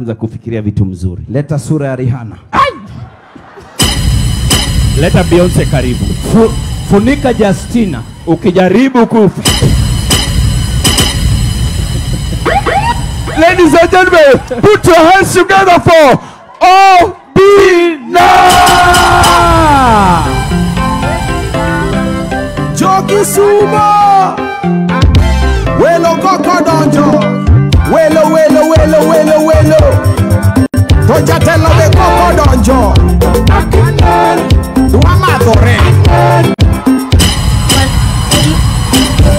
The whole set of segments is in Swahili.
anza kufikiria vitu mzuri. Leta sura ya Rihanna. Leta Beyonce karibu. Fu, funika Justina. Ukijaribu kufa. Ladies and gentlemen, put your hands together for Obina! Joki Sumo Welo koko donjo Welo welo welo welo welo. To jatelo be koko donjo. Dwa madho re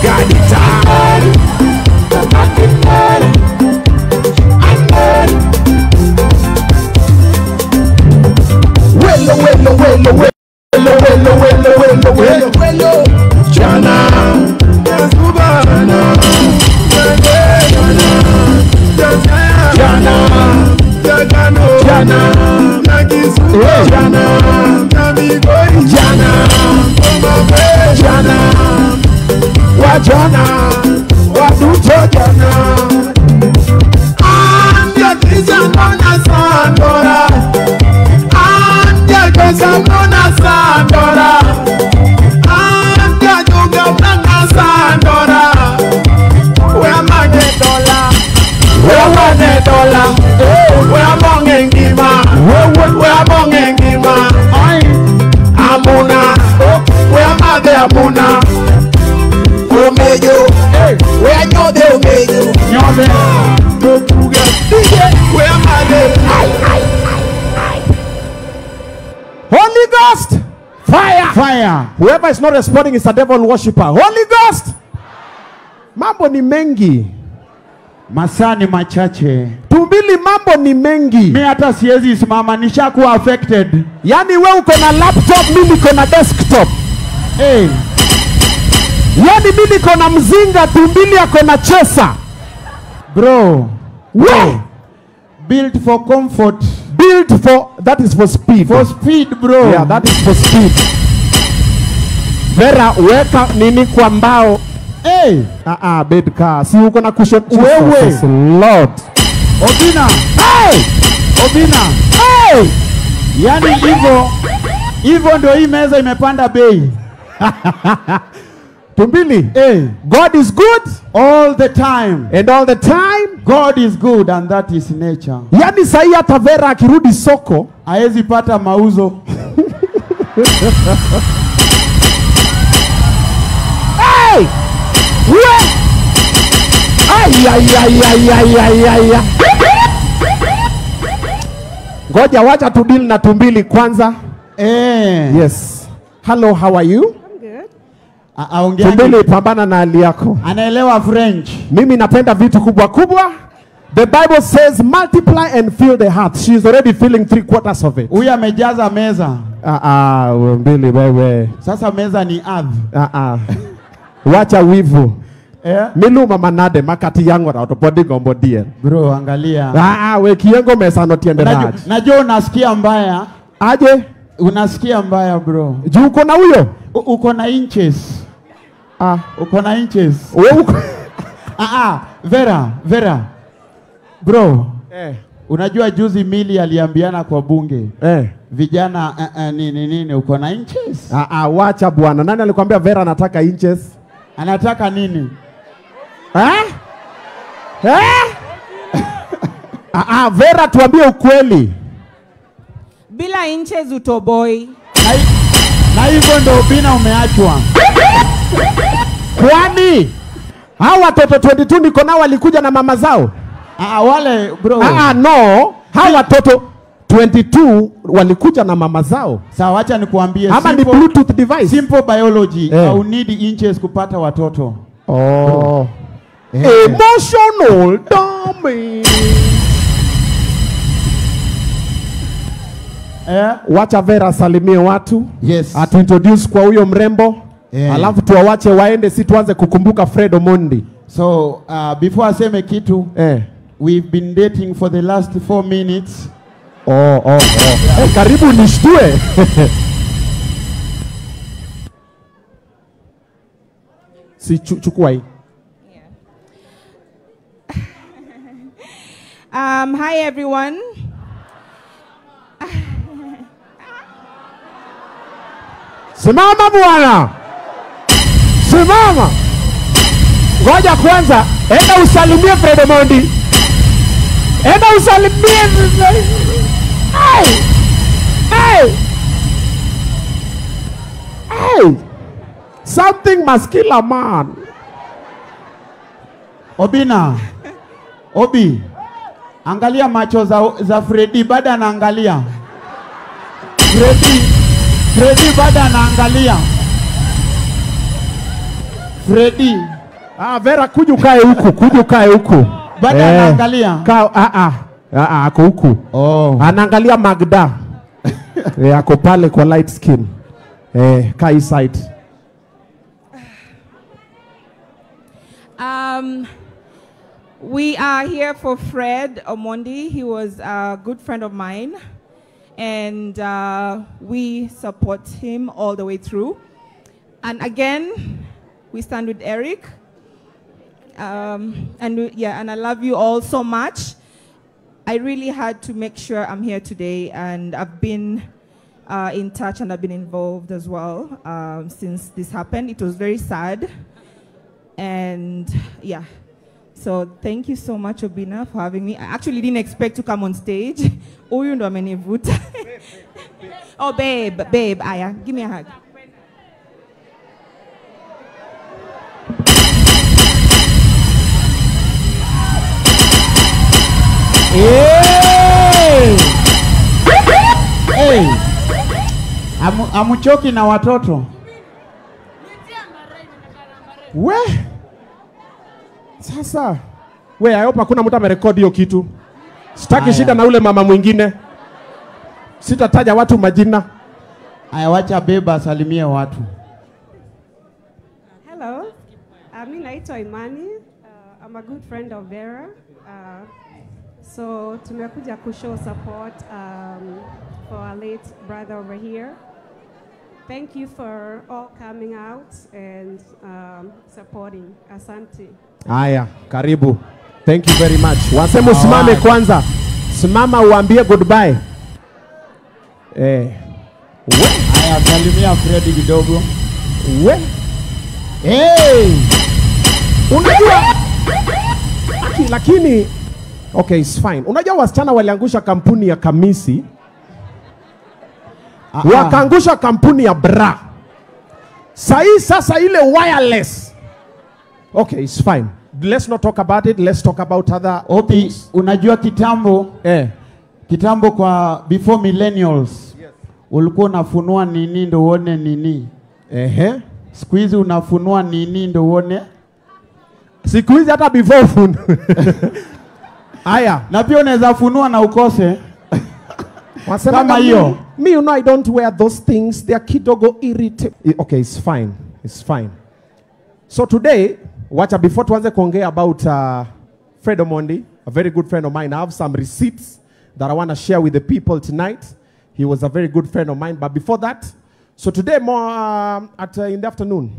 Gadita Welo welo welo welo Welo welo welo welo. Welo welo. Jana jana waducho jana Andia kisha mbona sandora. Andia kisha mbona sandora. Andia juga mbona sandora. Wea manye dola Wea manye dola Wea monge ngima. Wea monge ngima. Amuna. Wea mage amuna. Fire Whoever is not responding is a devil worshiper. Holy Ghost Mambo ni mengi Masaa ni machache, Tumbili mambo ni mengi Mimi hata siwezi simama, nishakuwa affected. Yaani we uko na laptop, mimi niko na desktop. Hey, Yaani mimi niko na mzinga, tumbili ako na chesa. bro, We built for comfort, built for that is for speed. for speed bro. yeah, that is for speed. Vera, weka nini kwa mbao. Hey, Ah ah, bed car. Si uko na cushion. Wewe. Lord. Obina, Hey! Obina, Hey! yani hivyo hivyo ndio hii meza imepanda bei. Tumbili. Hey, God is good all the time. and all the time. God is good and that is nature. Yaani sahi hata Vera akirudi soko Haezi pata mauzo. Hey! Ay, ay, ay, ay, ay, ay, ay, ay. Ngoja wacha tudili na tumbili kwanza. Eh, Yes. Hello, how are you? A- aongeani- Tumbili, pambana na hali yako. anaelewa French. Mimi napenda vitu kubwa kubwa. The Bible says multiply and fill the heart. She is already filling three quarters of it. Huyu amejaza meza. Ah ah, mbili wewe. Sasa meza ni ardhi. Ah ah. Wacha wivu. Yeah. Minu mama nade makati yangu na utopodi gombo dien. Bro, angalia. Ah ah, we kiengo mesa no tiende Najua, raj. najua unasikia mbaya. Aje? Unasikia mbaya bro. Juu uko na huyo? Uko na inches. Ah, Uko na inches. Wewe uko Ah ah, Vera, Vera. Bro, eh. unajua juzi Mili aliambiana kwa bunge. Eh. Vijana uh, uh, nini nini uko na inches? Ah ah, wacha bwana. Nani alikwambia Vera anataka inches? Anataka nini? Eh? Eh? ah ah, Vera tuambie ukweli. bila inches utoboi Na Na hivyo ndo ubina umeachwa. Kwani hao watoto 22 niko nao walikuja na mama zao? Aa, ah, wale bro. Aa, ah, no. Hao watoto 22 walikuja na mama zao. Sawa, acha nikuambie Ama ni bluetooth device? Simple biology. Eh. Au need inches kupata watoto. Oh. Eh. Emotional. Eh? Wacha Vera asalimie watu. Yes. Atu introduce kwa huyo mrembo. Yeah. Alafu tuwawache waende si tuanze kukumbuka Fred Omondi. So, uh, before aseme kitu, Eh. we've been dating for the last four minutes. Oh, oh, oh. Hey, karibu nishtue. si ch chukua hii. yeah. Um, hi, everyone. Simama bwana, simama. Ngoja kwanza, enda usalimie fredemondi enda usalimie. Hey! Hey! Hey! Something must kill a man. Obina, Obi, angalia macho za, za Fredi bado anaangalia. Fredi, Fredi bado anaangalia. Fredi Ah, Vera, kuja ukae huku, kuja ukae huku. bado anaangalia. Kaa, ah, ah, ah, ah, ako huku. Oh. Anaangalia Magda. eh, ako pale kwa light skin. Eh, kaa hii side. Um, we are here for Fred Omondi. He was a good friend of mine, and uh, we support him all the way through. And again, we stand with Eric. Um, and we- yeah, and I love you all so much. I really had to make sure I'm here today, and I've been uh, in touch and I've been involved as well um, since this happened. It was very sad. And yeah, so thank you so much, Obina, for having me. I actually didn't expect to come on stage. oh, Huyu ndo amenivuta. oh, babe, babe, aya, give me a hug. Hey! Hey! Amu, amuchoki na watoto. We sasa, we I hope hakuna mtu amerekodi hiyo kitu. Sitaki shida na ule mama mwingine, sitataja watu majina. Aya, wacha beba asalimie watu. Hello, uh, mi naitwa Imani. Uh, I'm a good friend of Vera. Uh, so tumekuja kushow support um, for our late brother over here. Thank you for all coming out and um, supporting. Asante. Haya, karibu. Thank you very much. Wasema usimame kwanza, simama uambie goodbye. Eh, Aya, salimia Fredi kidogo. we Hey! unajua Aki, lakini okay, it's fine. Unajua wasichana waliangusha kampuni ya Kamisi, Ah, ah. wakaangusha kampuni ya bra. Sahii sasa ile wireless. Okay, it's fine. Let's not talk about it. Let's talk about other Obi, unajua kitambo eh. kitambo kwa before millennials ulikuwa unafunua nini ndo uone nini. Ehe. Siku hizi unafunua nini ndo uone, Siku hizi hata before phone. Haya, na pia unaweza funua na ukose. Kama hiyo. Me, you know, I don't wear those things. They are kidogo irritating. Okay, it's fine. It's fine. So today, wacha before tuanze kuongea about uh, Fred Omondi, a very good friend of mine. I have some receipts that I want to share with the people tonight. He was a very good friend of mine. But before that, so today more um, at uh, in the afternoon,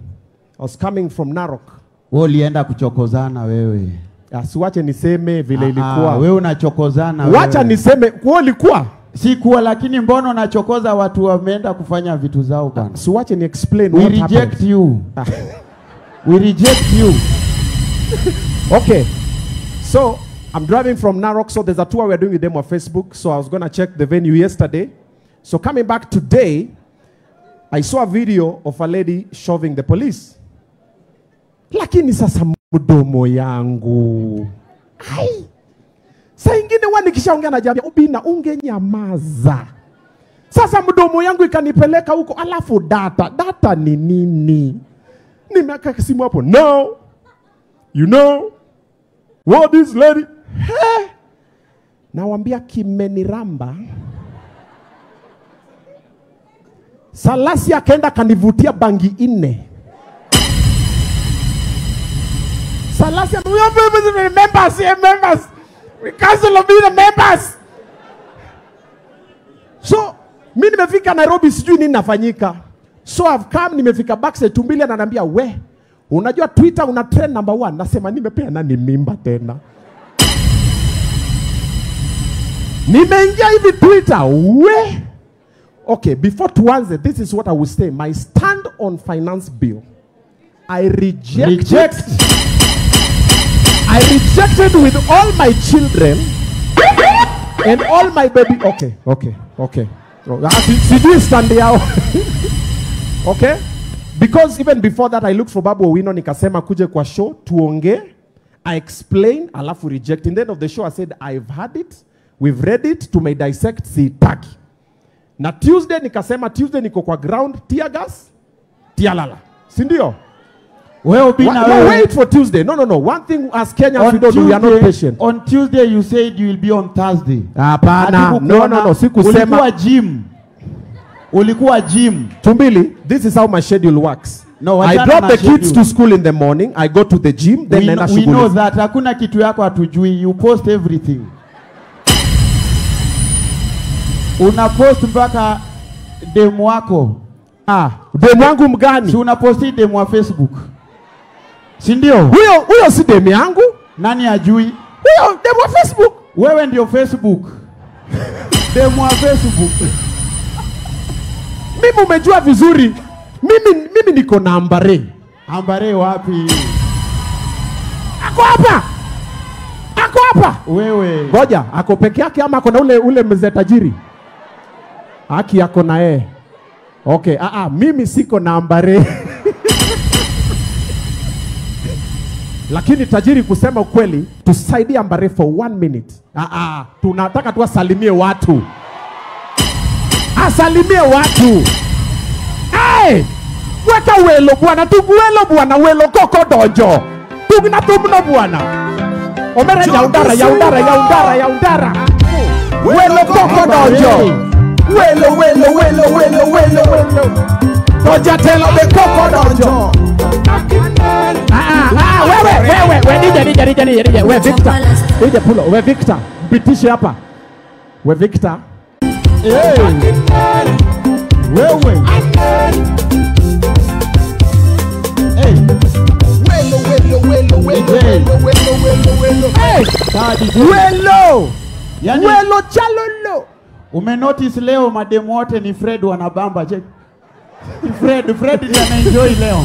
I was coming from Narok. Wewe ulienda kuchokozana wewe. Uh, siwache niseme vile Ah, ilikuwa. wewe unachokozana Wacha niseme kwa ilikuwa. si kuwa, lakini mbona unachokoza watu wameenda kufanya vitu zao bwana? Siwache ni explain We what reject happened. you. Ah. We reject you. Okay. So I'm driving from Narok. So there's a tour we're doing with them on Facebook. So I was going to check the venue yesterday. So coming back today, I saw a video of a lady shoving the police. Lakini sasa mdomo yangu. Ai. Saa ingine huwa nikishaongea na jamii, Obina ungenyamaza. Sasa mdomo yangu ikanipeleka huko, alafu data. Data ni nini? Nimeweka simu hapo. No. You know what this lady nawambia kimeniramba salasi akaenda kanivutia bangi nne salasi ame- we are members, members, yeah, members. We cancel of being members. So mi nimefika nairobi sijui nini nafanyika. So I've come nimefika backstage tumbili ananiambia we unajua twitter una trend number one. Nasema nimepea nani mimba tena. Nimeingia hivi twitter we okay before tuanze this is what i will say. My stand on finance bill i reject, Reject. I rejected with all my children and all my baby. Okay okay okay. See sijui stand yao. Okay? Because even before that i looked for babu owino nikasema kuje kwa show tuonge i explain alafu reject. In the end of the show i said i've had it we've read it to may dissect sitaki. Na tuesday nikasema tuesday niko kwa ground tear gas tialala si ndio Wewe no, wewe. wait for tuesday no no no one thing as kenyans On we don't do we are not patient On Tuesday you said you will be on Thursday. hapana Hatukukuona. no no no sikusema Ulikuwa gym. Ulikuwa gym. tumbili this is how my schedule works No, i drop the kids to school in the morning i go to the gym then we, naenda we know that hakuna kitu yako hatujui. You post everything. Una post mpaka demu wako. ah demu wangu mgani? Si una posti demu wa Facebook. Si ndio? huyo huyo si demu yangu Nani ajui? huyo demu wa facebook Wewe ndio Facebook. demu wa Facebook. mimi umejua vizuri mimi mimi niko na ambare Ambare wapi? ako hapa ako hapa Wewe. ngoja ako peke yake ama ako na ule ule mzee tajiri Aki ako na yeye okay ah, ah, mimi siko na ambare lakini tajiri kusema ukweli tusaidie ambare for one minute. Ah, ah, tunataka tu asalimie watu. Asalimie watu. Hey! weka welo bwana. Tuguelo bwana. Welo koko donjo. Tugna tumno bwana. Omera yaundara yaundara yaundara yaundara. Welo koko donjo! Welo welo welo welo welo welo donja jatelo be koko donjo Ah, ah, ah, wewe wewe we nije nije nije nije nije. We Victor. Nije pulo. We Victor. Mpitishe hapa we Victor. Hey. Wewe. Hey. hey. Wello. welo Wello, welo. Chalolo. Umenotice leo mademu wote ni Fred wanabamba. Check. Fred, Fred ndiye anaenjoy leo.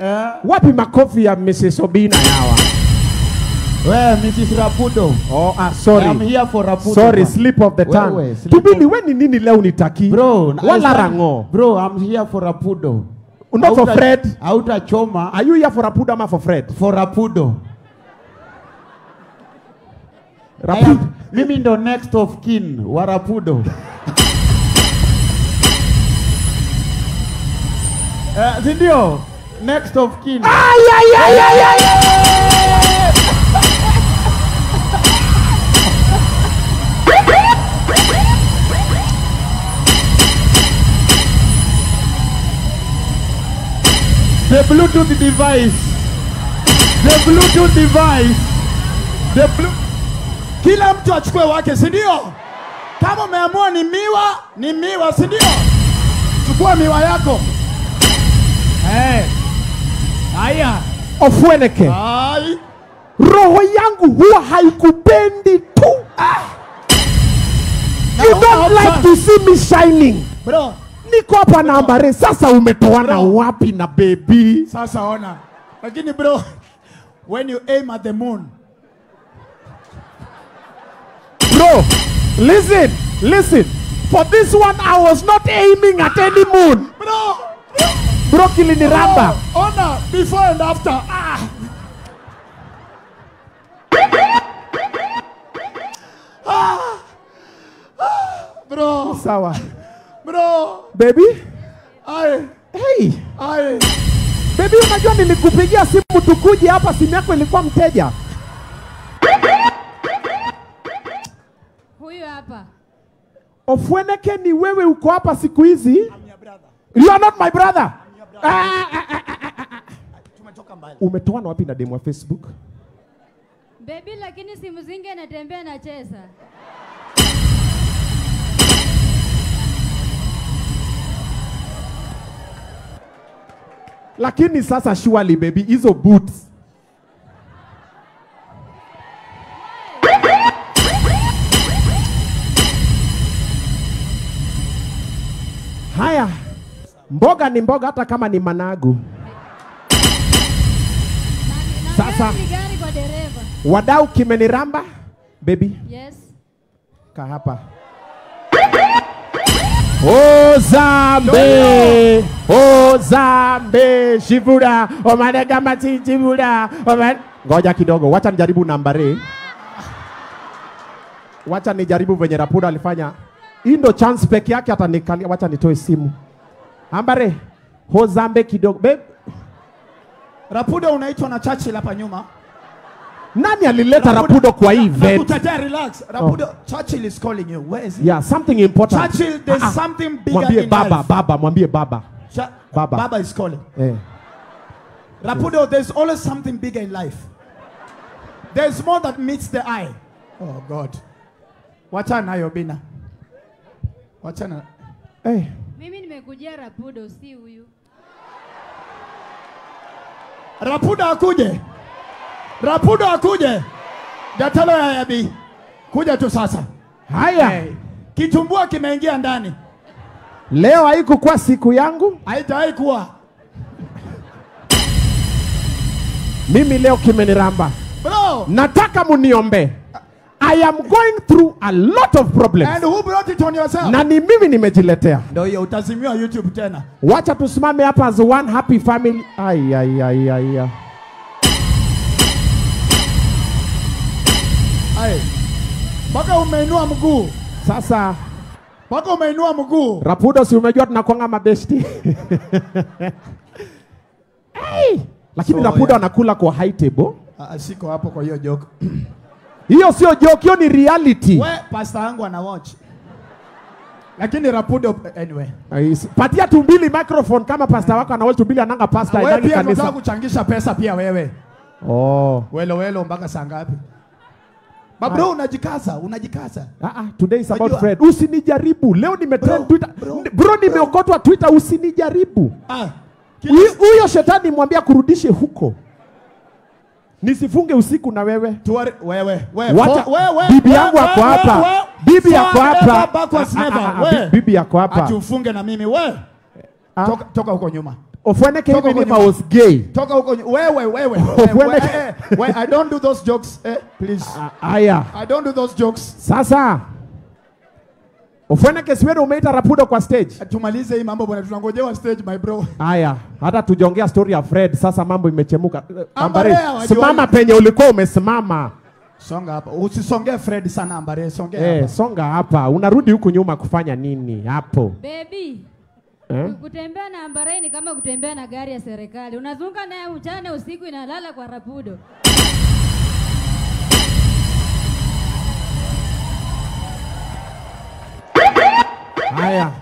Eh, wapi makofi ya Mrs. Obina hawa? wewe Mrs. Rapudo. oh ah sorry. I'm here for Rapudo. sorry man. slip of the tongue Wewe, slip tubili ni nini leo nitaki Bro, wala rango Bro, I'm here for Rapudo. Not for Fred. Auta choma. are you here for Rapudo ama for Fred for Rapudo. I Rapudo mimi ndo next of kin wa Rapudo. Si ndio? Next of kin. The Bluetooth device. The Bluetooth device. The blue... Kila mtu achukue wake, si ndio? Kama umeamua ni miwa, ni miwa, si ndio? Chukua miwa yako. Eh. Haya. Ofweneke Ai, roho yangu huwa haikupendi tu. You don't don't like to see me shining. Bro, niko hapa na ambare sasa umetoana wapi na bebi sasa ona. Lakini bro, when you aim at the moon, bro listen listen. For this one i was not aiming at any moon. Bro, bro kiliniramba bro, ona before and after. Ah. Ah. Ah. Bro, sawa bro, Baby. ai, hey ai. Baby, unajua nilikupigia simu tukuje hapa simu yako ilikuwa mteja Huyu hapa. ofweneke ni wewe uko hapa siku hizi you are not my brother Tumetoka mbali. umetoana wapi na demu wa facebook Baby lakini simu zingi anatembea na cheza. lakini sasa surely baby hizo boots Mboga ni mboga hata kama ni managu. Sasa-. Wadau kimeniramba. Baby, Yes. Ka hapa. Ozambe, Ozambe, Shivura, Omanega Mati Shivura, Oman... Ngoja kidogo, wacha nijaribu nambari, Wacha nijaribu venye Rapuda alifanya. Hii ndo chance peke yake atanikalia. Wacha nitoe simu. Ambare, hozambe kidogo. Babe, Rapudo unaitwa na Churchill hapa nyuma. nani alileta Rapudo kwa hii event? Nakutetea, relax. Rapudo, Churchill is calling you. Where is he? Yeah, something important. Churchill, there's Ah, ah. something bigger Mwambie in baba, life. baba, mwambie baba. Cha- Baba. Baba is calling. Eh. Rapudo, there's always something bigger in life. There's more that meets the eye. Oh God. Wachana nayo Bina. Wachana. Eh. Mimi nimekujia Rapudo, si huyu. Rapudo akuje. Rapudo akuje. Datalo ya yabi. Kuja tu sasa. Haya. Hey. Kitumbua kimeingia ndani. Leo haikukuwa siku yangu. Haitawahi kuwa. Mimi leo kimeniramba. Bro. Nataka muniombe. I am going through a lot of problems. And who brought it on yourself? Na ni mimi nimejiletea. Ndio hiyo utazimiwa YouTube tena. Wacha tusimame hapa as one happy family. Ai ai ai ai. ai. Ai. Mpaka umeinua mguu. Sasa Mpaka umeinua mguu. Rapudo, si umejua tunakwanga mabesti. hey! Lakini So, Rapudo yeah. anakula kwa high table. Ah, siko hapo kwa hiyo joke. Hiyo sio joke, hiyo ni reality. We, pastor wangu ana watch. Lakini Rapudo anyway. Patia tumbili microphone kama pastor wako ana watch tumbili ananga pastor ndani kanisa. Wewe pia unataka kuchangisha pesa pia wewe. Oh. Welo welo mpaka saa ngapi? Ba bro unajikaza, unajikaza. Ah, ah, today is about Fred. Usinijaribu. Leo nimetrend Twitter. bro, Bro, nimeokotwa Twitter usinijaribu. Ah. Huyo shetani mwambia kurudishe huko. Nisifunge usiku na wewe. Tuwari, wewe, wewe. Wacha wewe, bibi yangu ako hapa. Bibi yako hapa. Bibi yako hapa. Ati ufunge na mimi wewe. Ah. Toka, toka huko nyuma. Ofweneke Toka huko nyuma. was gay. Toka huko wewe wewe. wewe, eh, I don't do those jokes. Eh, please. Ah, Aya. I don't do those jokes. Sasa. Ofweneke wenu umeita Rapudo kwa stage. Tumalize hii mambo bwana, tunangojewa stage my bro. Aya, hata tujongea story ya Fred, sasa mambo imechemuka. Ambare, Ambare, simama penye ulikuwa umesimama. Songa hapa. Usisongee Fred sana ambare, songea Eh, hapa. songa hapa. Unarudi huku nyuma kufanya nini hapo? Baby, Eh? kutembea na Ambare ni kama kutembea na gari ya serikali. Unazunga naye mchana, usiku inalala kwa Rapudo. Haya.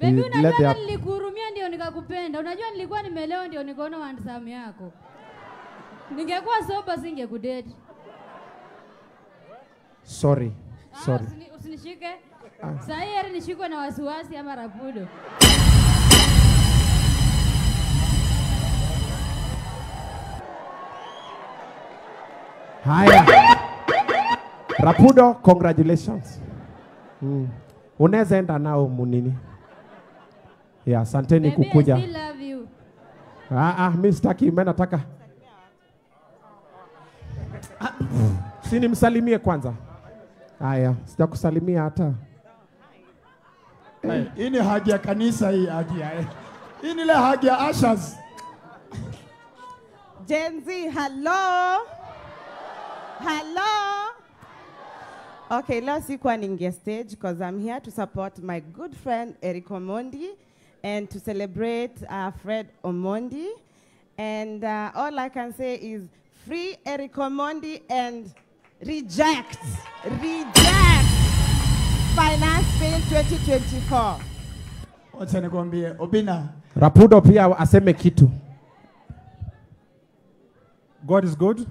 Baby, unajua nilikuhurumia ndio nikakupenda. Unajua nilikuwa nimelewa ndio nikaona handsome yako. Ningekuwa soba singekudate. Sorry. Ah, Sorry. usini- usinishike. Saa hii heri nishikwe na wasiwasi ama Rapudo. Haya. Rapudo, congratulations. Mm. Unaweza enda nao munini. Yeah, asanteni kukuja. I love you. Ah, ah, mimi sitaki, mimi nataka Ah, si nimsalimie kwanza. Haya, sitakusalimia hata. Hii ni haja ya kanisa hii haja. ya. eh. Hii ni ile haja ya ushers. Gen Z, hello. Hello. Okay, leo sikuwa ningia stage because I'm here to support my good friend Eric Omondi and to celebrate uh, Fred Omondi. And uh, all I can say is free Eric Omondi and reject, reject Finance Bill 2024. Wacha nikwambie Obina. Rapudo pia aseme kitu. God is good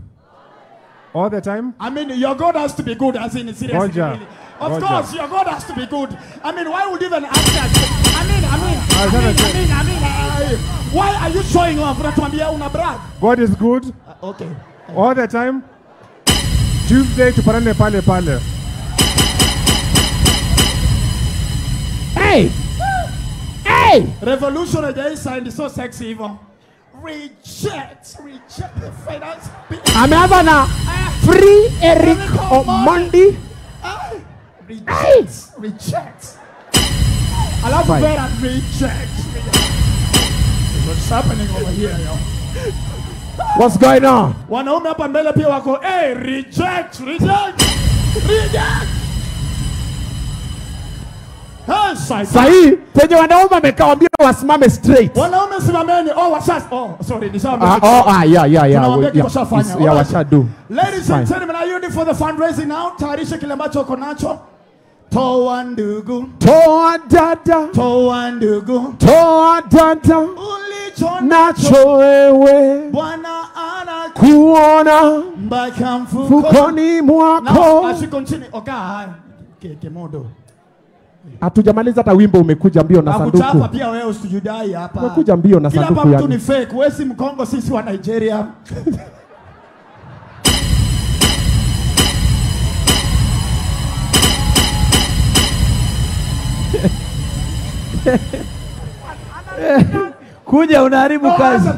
all the time. I mean, your God has to be good, as in seriously. Roger. Really. Of Roger. course, your God has to be good. I mean, why would you even ask us? I mean, I mean, I I mean, I mean, I mean, I mean, uh, why are you showing off? Unatuambia una brag. God is good Uh, okay. all the time. Tuesday tupatane pale pale. Hey! Hey! Revolution hajaisa and so sexy hivyo. Reject, reject the finance. Ameanza na Free Eric Omondi. Ah, Reject, reject. Alafu Fine. Vera reject. What's happening over here, yo? What's going on? Wanaume hapa mbele pia wako, hey, reject, reject, reject. Sahii penye wanaume wamekaa wambia wasimame straight. Wanaume simameni. Oh, washa Oh, sorry, nisha Ah, oh, ah, yeah, yeah, yeah. Tunawaambia yeah, yeah, washadu. Ladies and gentlemen, are you ready for the fundraising now? Tayarisha kile ambacho uko nacho. Toa ndugu, Toa dada, toa ndugu. toa dada, Ulicho nacho wewe Bwana ana kuona mpaka mfuko. fukoni Now, mwako. as you continue, okay, haya. Okay, Kemodo. Hatujamaliza hata wimbo, umekuja mbio na sanduku. sanduku. pia wewe usijudai hapa. Umekuja mbio na Kila yani. Kila mtu ni fake. Wewe si Mkongo, sisi wa Nigeria. Kuja unaharibu kazi.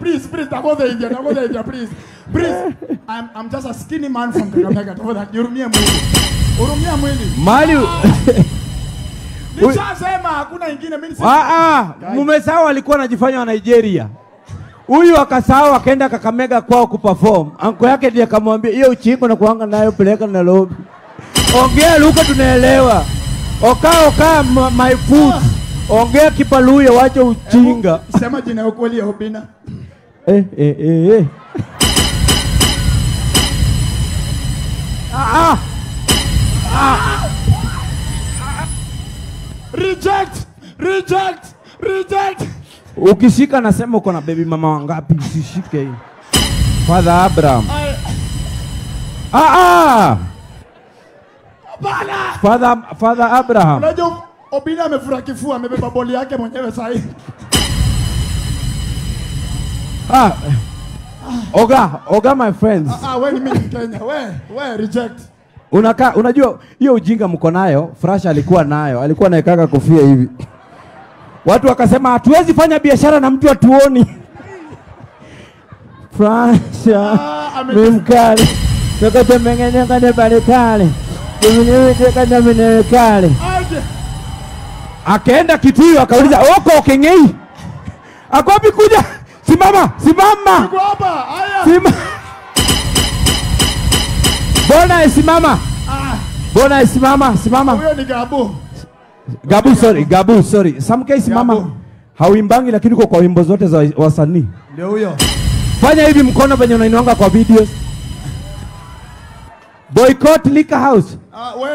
Please, please, Dagoda India, Dagoda India, please. Please. I'm, I'm just a skinny man from Kakamega. Tafadhali, jurumie mwili. Hurumia mwili. Mali Nishasema hakuna ingine mimi si. ah, ah, mumesahau alikuwa anajifanya wa Nigeria. Huyu akasahau akaenda Kakamega kwao kuperform. Anko yake ndiye akamwambia hiyo uchingo na kuanga nayo peleka na Nairobi. Ongea luka tunaelewa. Oka oka my food. Ongea kipaluya wacha uchinga. Sema jina ya ukweli ya Obina. Eh eh eh eh. Ah, ah. Reject, reject, reject. Ukishika nasema uko na baby mama wangapi? Usishike hii. Father Abraham. Ah ah. Bana. Father Father Abraham. Unajua Obina amefura kifua, amebeba boli yake mwenyewe sasa hivi. Ah. Oga, Oga my friends. Ah, wewe ni mimi Kenya. Wewe, wewe reject. Unaka, unajua hiyo ujinga mko nayo, Frasha alikuwa nayo, alikuwa anaekaka kofia hivi. Watu wakasema hatuwezi fanya biashara na mtu atuoni. Fresh Ah, ni mkali. Barikali. Tumenyeweka na. Aje. Akaenda Kitui akauliza, "Oko Kengei?" Akwapi kuja? Simama, simama. simama. hapa. Haya. Sima. Bona simama. Ah, Bona simama, simama. huyo ni Gabu. Gabu sorry, Gabu sorry. Samke simama. Hauimbangi lakini uko kwa wimbo zote za wasanii. Ndio huyo. Fanya hivi mkono penye unainwanga kwa videos. Boycott Liquor House. Ah, we.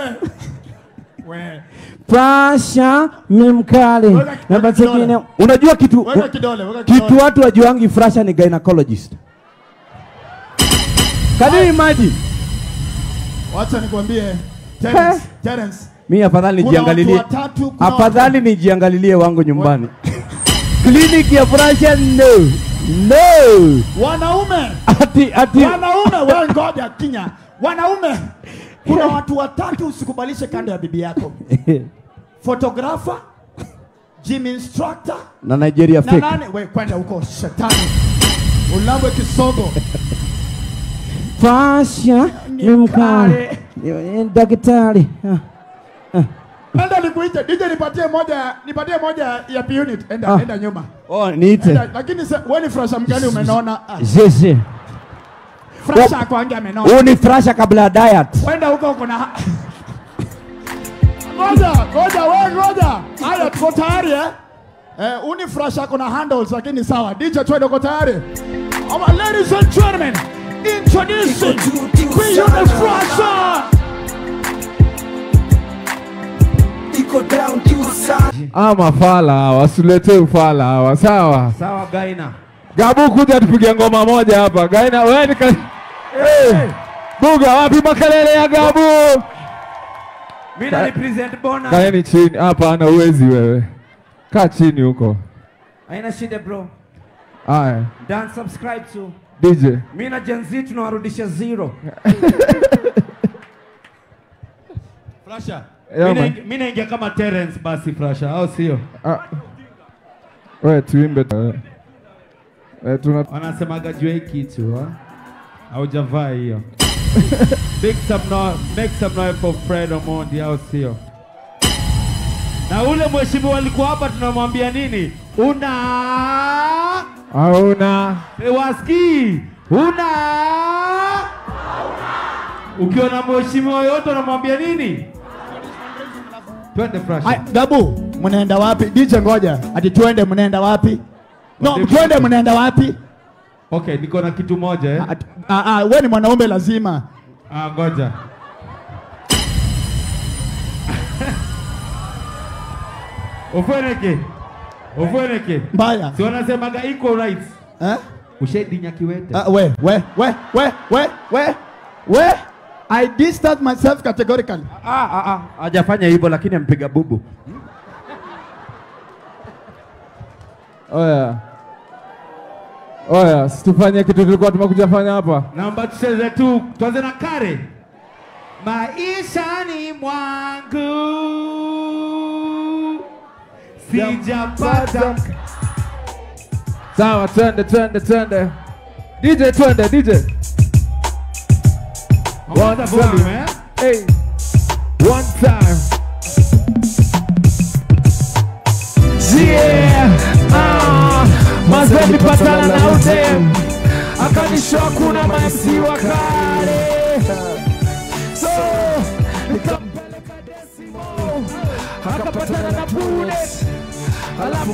We. Prasha mimkali. Weka- Na weka basi kingine. kidole. Unajua kitu Weka kidole, weka kitu kidole. watu wajuangi Frasha ni gynecologist. Can you imagine? Wacha nikwambie. Terence, Terence. Mimi afadhali nijiangalilie. Afadhali nijiangalilie wangu nyumbani. Kliniki ya Frasha no. No. Wanaume. Ati ati Wanaume, wewe ngoja kinya. Wanaume. Kuna watu watatu usikubalishe kando ya bibi yako. Photographer, gym instructor, na Nigeria na fake. nani? Wewe kwenda huko shetani. Ulambwe kisogo. Frasha ni mkali. Ni Daktari. Enda nikuite, DJ nipatie moja, nipatie moja ya P unit. Enda, Ah. enda nyuma. Oh, niite. Enda, lakini wewe ni frasha mgani umenona? Ah, Sisi. Frasha ange amenona. Wewe ni Frasha kabla ya diet. Wenda huko kuna Ngoja, ngoja, wewe ngoja. Haya tuko tayari eh? Eh, uni fresh ako na handles lakini sawa. DJ twende uko tayari. Ladies and gentlemen, introducing Queen Unit Fresher. Ah, mafala hawa, wasilete ufala hawa, sawa. Sawa Gaina. Gabu, kuja tupige ngoma moja hapa. Gaina, wewe ni ka... hey. Buga, wapi makelele ya Gabu? Mimi na represent Bona. Kaeni chini. hapa, ana uwezi wewe. Kaa chini huko. Haina shida bro. Aya, Dan subscribe to. DJ. Mimi na Gen Z tunawarudisha zero. Frasha. Yeah, Mimi naingia- kama Terence basi Frasha, au sio? Ah. Wewe tuimbe. Eh. Eh, tuna Wanasemaga jua kitu ha? Haujavaa hiyo. Big some noise, make some noise for Fred Omondi, au sio? Na ule mheshimiwa alikuwa hapa tunamwambia nini? Una hauna Ewaski, una ukiona mheshimiwa yote unamwambia nini? Twende Frasha. Ay, Gabu, mnaenda wapi? DJ ngoja. Ati twende mnaenda wapi? No, twende mnaenda wapi? Okay, niko na kitu moja eh. Ah, ah, wewe ni mwanaume lazima. Ah, ngoja. Ufweneke. Ufweneke. Mbaya. Si wanasemaga equal rights. Eh? Ushedinya kiwete. Uh, we, we, we, we, we, we, we. I distance myself categorically. Ah, ah, ah. Hajafanya hivyo lakini ampiga bubu. Hmm? Oya. Oya, situfanye kitu tulikuwa tumekuja fanya hapa. Naomba tucheze tu, tuanze na kare. Maisha ni mwangu sijapata Sawa, twende twende twende. DJ twende DJ. One time? Hey. One time. Yeah. Ah. Mazee nipatana na udem. Akanishoa kuna mamsi wa kale. So, nikampeleka Desimo. Akapatana na Bullet. Alafu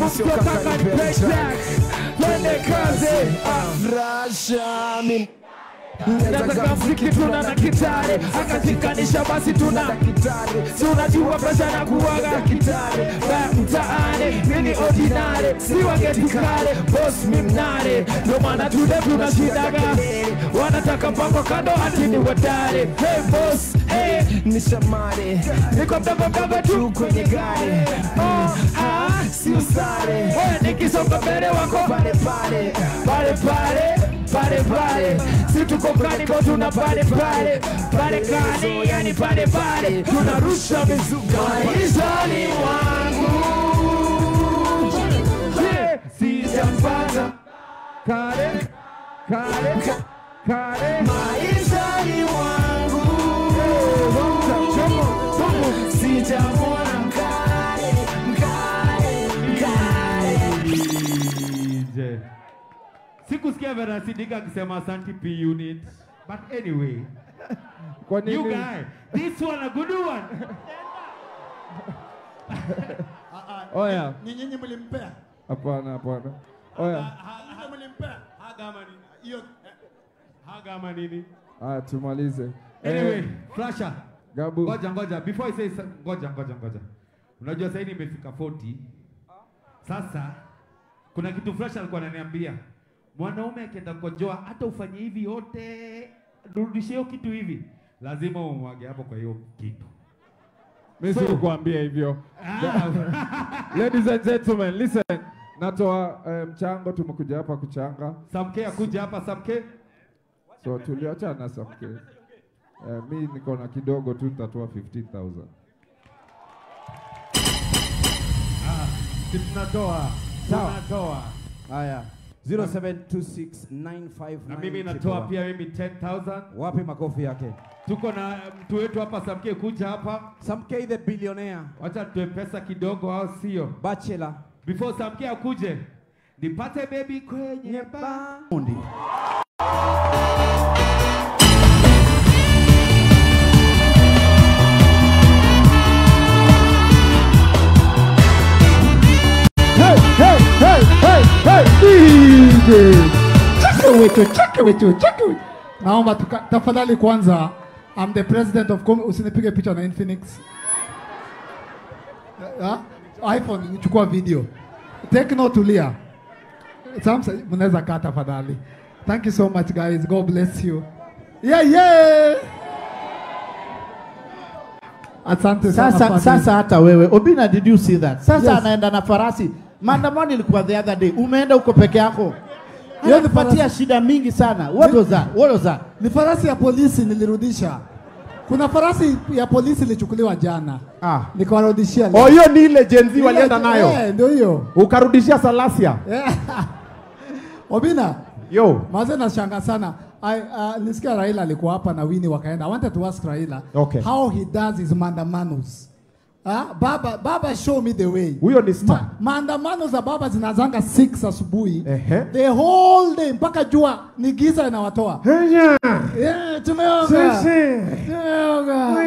akanipe jack. Twende kazi. Ah. Nataka mziki tuna na kitari, akashikanisha basi tuna. Si unajua presha na kuwaga kitari. Ba mtaani mini ordinary. Si wageti kale boss mi mnare maana tude tunashindaga. Wanataka mpango kando ati ni wadare hey boss hey ni shamare niko mdogo mdogo tu kwenye gari. Oh ah si usare. Nikisonga mbele wako. Pale pale. Pale pale pale pale. Si tuko kanibo tuna pale pale. Pale kani yani pale pale. Tunarusha mizuka. Maishani mwangu. Sijampata kale kale kale Sikusikia Vera Sidika akisema asanti P unit. But anyway. Kwa You guy, this one a good one. Oya. Ni nyinyi mlimpea? Hapana, hapana. Oya. Nyinyi mlimpea? Haga ama nini? Hiyo eh, haga ama nini? Aya, tumalize. Anyway, Eh, Flasha. Gabu. Ngoja ngoja before I say sa- ngoja ngoja ngoja. Unajua sasa hivi nimefika 40. Sasa kuna kitu Flasha alikuwa ananiambia. Mwanaume akienda kukojoa hata ufanye hivi yote rudishe hiyo kitu hivi. Lazima umwage hapo kwa hiyo kitu. Mimi So- sikukwambia hivyo. Ladies and gentlemen, listen. Natoa eh, mchango, tumekuja hapa kuchanga. Samke akuja hapa Samke. So tuliacha na Samke. Eh, mi niko na kidogo tu nitatoa 15,000. Ah, tunatoa. Tunatoa. Haya. 072695 Na mimi natoa pia mimi 10,000. Wapi makofi yake? Tuko na mtu wetu hapa Samke kuja hapa. Samke the billionaire. Wacha tuwe pesa kidogo au sio? Bachelor. Before Samke akuje. Nipate baby kwenye ba. DJ. Cheke wetu, cheke wetu, cheke wetu. Naomba tuka- tafadhali kwanza I'm the president of Com usinipige picha na Infinix. Uh, iPhone nichukua video. Tekno tulia. Samsung mnaweza kaa tafadhali. Thank you so much guys. God bless you. Yeah, yeah. Asante sana. Sasa, sasa hata wewe Obina, did you see that? Sasa Yes. anaenda na farasi. Maandamano ilikuwa the other day, umeenda huko peke yako. Hiyo ni shida mingi sana. What was that? What was that? Ni farasi ya polisi nilirudisha. kuna farasi ya polisi ilichukuliwa jana Ah. nikawarudishia Oh, hiyo ni ile Gen Z walienda nayo. eh, ndio hiyo Ukarudishia Salasia. Obina Yo. Maze nashanga sana. I, uh, nisikia Raila alikuwa hapa na Winnie wakaenda. I wanted to ask Raila Okay. how he does his maandamanos. Ah, baba, baba show me the way. Huyo ni star. Ma, maandamano za baba zinazanga 6 asubuhi. The whole day mpaka jua ni giza inawatoa. Yeah, tumeoga. Tumeoga.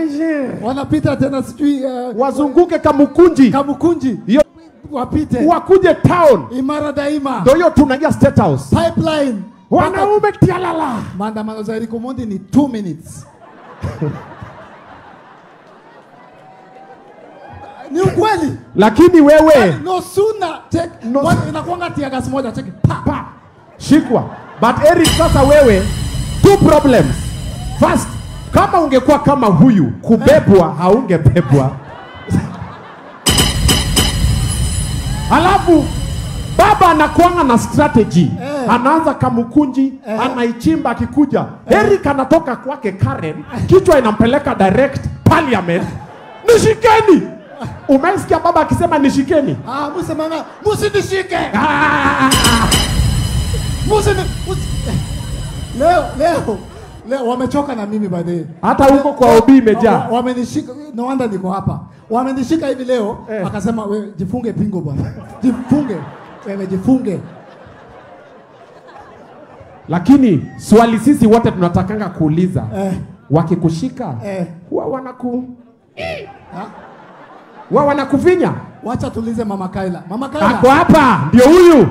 Wanapita tena sijui uh, Wazunguke Kamukunji. Kamukunji. Hiyo Wapite. wakuje town. Imara daima. Ndio hiyo tunaingia State House. Pipeline. Wanaume tialala. Maandamano za Eric Omondi ni 2 minutes. ni ukweli. Lakini wewe No sooner take No one inakuanga tiagas moja take pa. pa shikwa. But Eric, sasa wewe two problems. First, kama ungekuwa kama huyu kubebwa haungebebwa. Alafu baba anakuanga na strategy Eh. anaanza kamukunji anaichimba akikuja Eric anatoka kwake Karen kichwa inampeleka direct parliament nishikeni umesikia baba akisema nishikeni Ah, msemanga msinishike. Ah! Musini musi... Leo leo leo wamechoka na mimi by the way. hata huko kwa OB imejaa Wamenishika no wonder niko hapa. Wamenishika hivi leo Eh. akasema wewe jifunge pingo bwana. Jifunge. Wewe jifunge. lakini swali sisi wote tunatakanga kuuliza Eh. wakikushika Eh. huwa wanaku Ha? Huwa wanakufinya. Wacha tulize mama Kaila. Mama Kaila. ako hapa. Ndio huyu.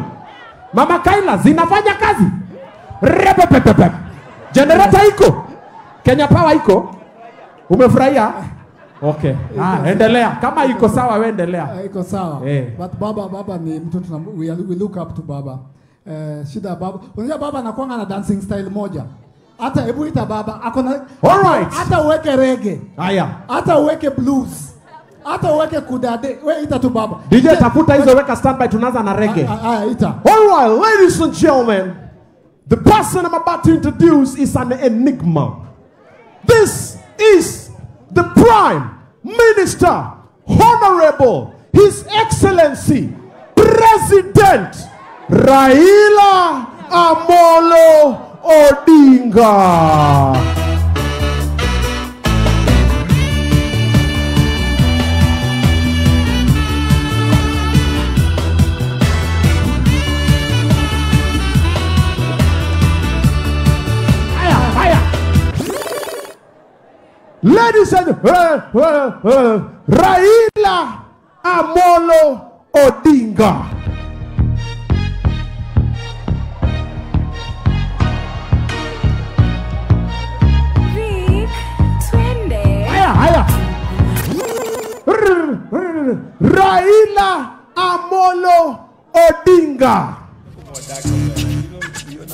Mama kaila zinafanya kazi. Repepepepe generator iko. Kenya power iko. Umefurahia? Okay. Ah, endelea. Kama iko sawa we endelea. Eh, iko sawa. Eh. but baba baba ni mtu tuna, we, we look up to baba. Eh, shida ya baba. Unajua baba anakuanga na dancing style moja. Hata hebu ita baba akona, hata uweke rege haya. Hata uweke blues hata uweke kudade we ita tu baba dj tafuta hizo weka standby tunaanza na reggae Ah, ah, ah, ita All right, ladies and gentlemen, the person I'm about to introduce is an enigma. This is the Prime Minister, Honorable His Excellency, President Raila Amolo Odinga. Ladies and uh, uh, uh, Raila Amolo Odinga. Vic, twende. Haya, haya. R- r- Raila Amolo Odinga.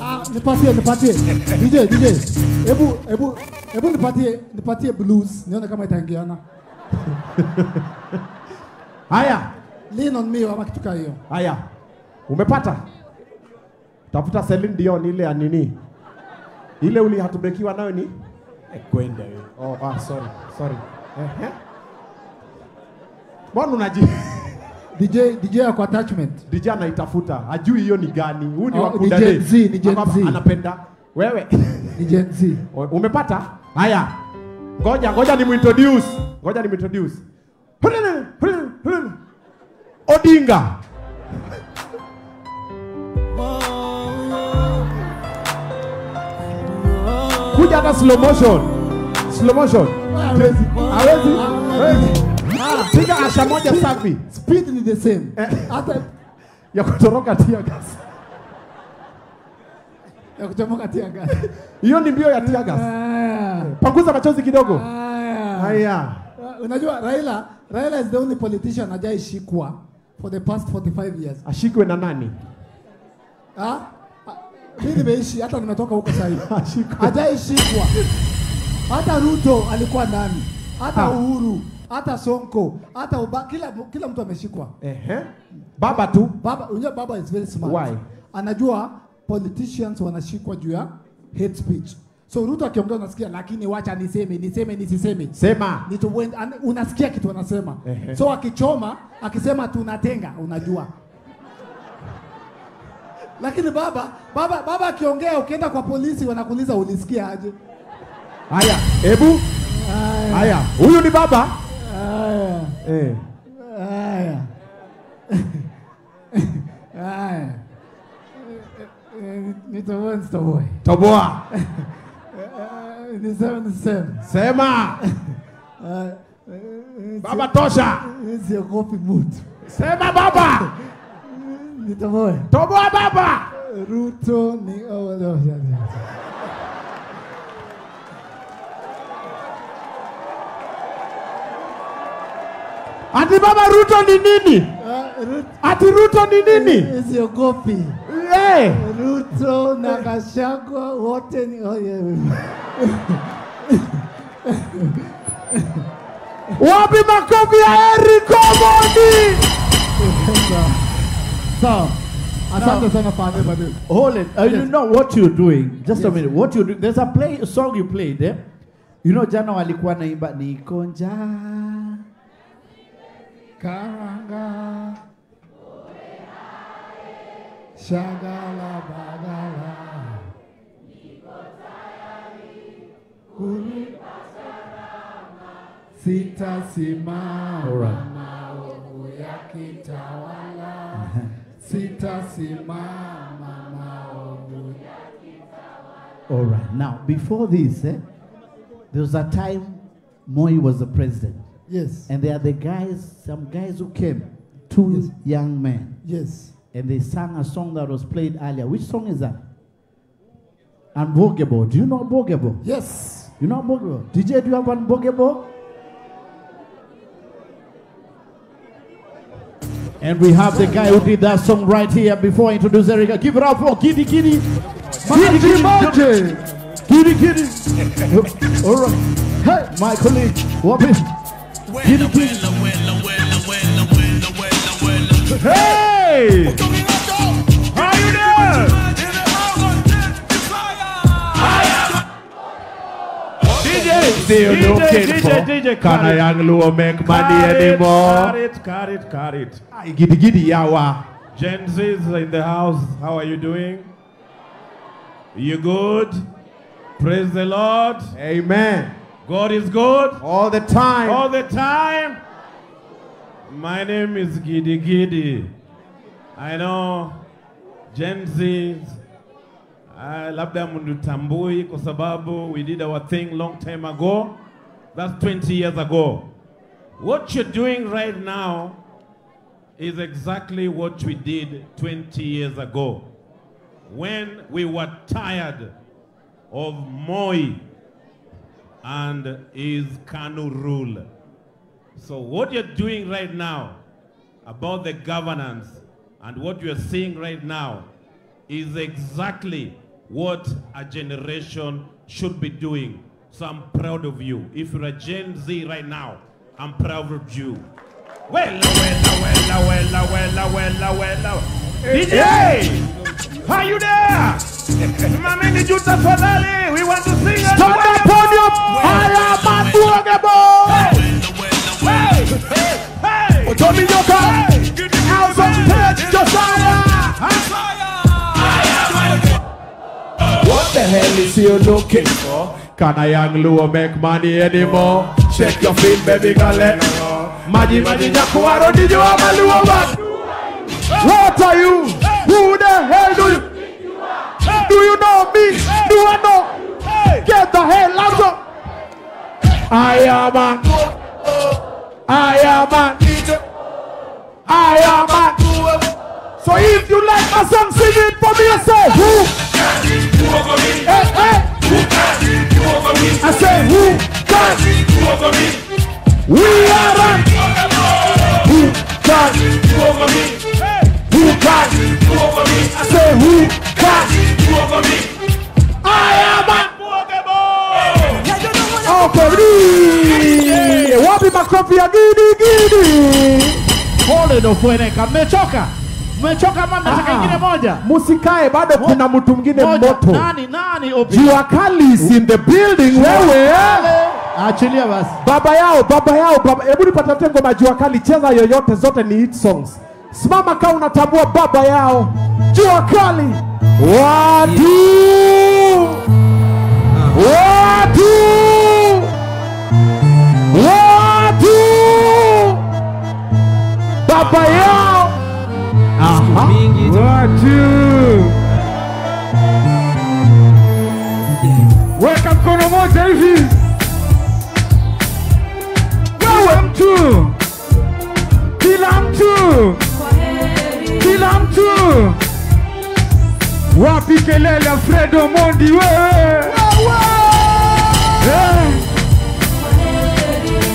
Ah, nipatie nipatie DJ DJ hebu hebu hebu nipatie nipatie blues nione kama itaingiana Haya, lean on me ama kitu hiyo haya. Umepata? Tafuta Celine Dion ile ya nini? Ile ulihatubekiwa nayo ni? Kwenda wewe. Oh, ah, sorry, sorry. Eh, eh. Mbona unaji DJ DJ yako attachment DJ anaitafuta, hajui hiyo ni gani. Huyu ni Oh, wa kudale. DJ Z, DJ Z. Anapenda wewe. DJ Z Umepata? Haya. Ngoja, ngoja ni introduce. Ngoja ni introduce. Odinga. Kuja na slow motion. Slow motion. hawezi Hawezi. Piga asha moja safi speed ni the same Eh. hata ya kutoroka tia gas. ya kuchomoka tia gas. Hiyo ni mbio ya tia gas. Panguza machozi kidogo. Aya. Haya. Uh, unajua Raila Raila is the only politician ajaishikwa for the past 45 years Ashikwe na nani? ah Ah, mimi nimeishi hata nimetoka huko sasa hivi Ashikwe. Ajaishikwa. hata Ruto alikuwa ndani hata Ah. Uhuru hata Sonko hata uba, kila kila mtu ameshikwa Ehe. Baba tu. baba unajua baba is very smart Why? anajua politicians wanashikwa juu ya hate speech So Ruto akiongea unasikia, lakini wacha niseme, niseme, nisiseme. Sema. Nitu, unasikia kitu anasema. Ehe. So akichoma, akisema tunatenga, unajua. Lakini baba, baba, baba akiongea, ukienda kwa polisi wanakuuliza ulisikia aje? Haya, hebu. Haya, huyu ni baba. Haya. Eh. Haya. Haya. Nitoboe, nisitoboe. Toboa. Niseme, niseme. Sema. Baba tosha. Siogopi mtu. Sema baba. Nitoboe. Toboa baba. Ruto ni oh, no, no, no. Ati baba Ruto ni nini? Ah, Ati Ruto ni nini? siogopi. Hey. Ruto na Gachagua wote ni oh, yeah. Wapi makofi ya Eric Omondi? Sawa. Asante sana Father Badu. Hold it. Uh, You know what you're doing. Just a minute. What you do? There's a play a song you played eh? You know jana walikuwa naimba niko njaa. Karanga. Shagala bagala. Kuru. Sitasimama Alright. maovu yakitawala. Sitasimama maovu All right. Now, before this, eh, there was a time Moi was the president. Yes. And there are the guys, some guys who came, two young men. Yes. And they sang a song that was played earlier. Which song is that? Unbogable. Do you know Unbogable? Yes. You know Unbogable? DJ, do you have Unbogable? And we have the guy who did that song right here before I introduce Erica. Give it up for Giddy Giddy. Giddy Giddy. Giddy Giddy. All right. Hey, my colleague. Whoop it. Giddy Giddy. Hey! How you doing? DJ, Still DJ, looking DJ, for DJ, Can a young Luo make money it, anymore? Cut it, cut it, cut it. Ay, Giddy giddy yawa. Gen Z's in the house. How are you doing? You good? Praise the Lord. Amen. God is good. All the time. All the time. My name is Giddy Giddy. I know Gen Z's uh, labda mnitambui kwa sababu we did our thing long time ago. That's 20 years ago. What you're doing right now is exactly what we did 20 years ago when we were tired of Moi and his Kanu rule. So what you're doing right now about the governance and what you're seeing right now is exactly what a generation should be doing. So I'm proud of you. If you're a Gen Z right now, I'm proud of you. Well, well, well, well, well, well, well. DJ! Are you there? Mami ni juu tafadhali. We want to sing at Stand up on your higher man. House Page, Josiah. What the hell is you looking for? Can a young Luo make money anymore? Shake your feet, baby, girl, let Maji, maji, nyakuaro, did you have a Luo man? What are you? Who the hell do you? Do you know me? Do I know? Get the hell out of I am a I am a I am a So if you like my song, sing it for me and say who? Hey, hey. Who can do over me? I say who eh, eh. can? We are on. Who can? Who can? I say who can? I am Okay, wapi makofi ya gidi gidi? Pole ndo Fueneka, mmechoka? Mmechoka ama mnataka ingine moja? Musikae, bado kuna mtu mwingine moto. Nani nani Obi? Jua kali is in the building wewe. Achilia basi. Baba yao, baba yao, baba. Hebu nipatie ngoma jua kali, cheza yoyote, zote ni hit songs. Simama kama unatambua baba yao. Jua kali. Watu. Watu. Watu. Watu. Weka mkono moja hivi. Wewe mtu. Kila mtu. Kila mtu. Wapi kelele Fredo Mondi wewe? Eh.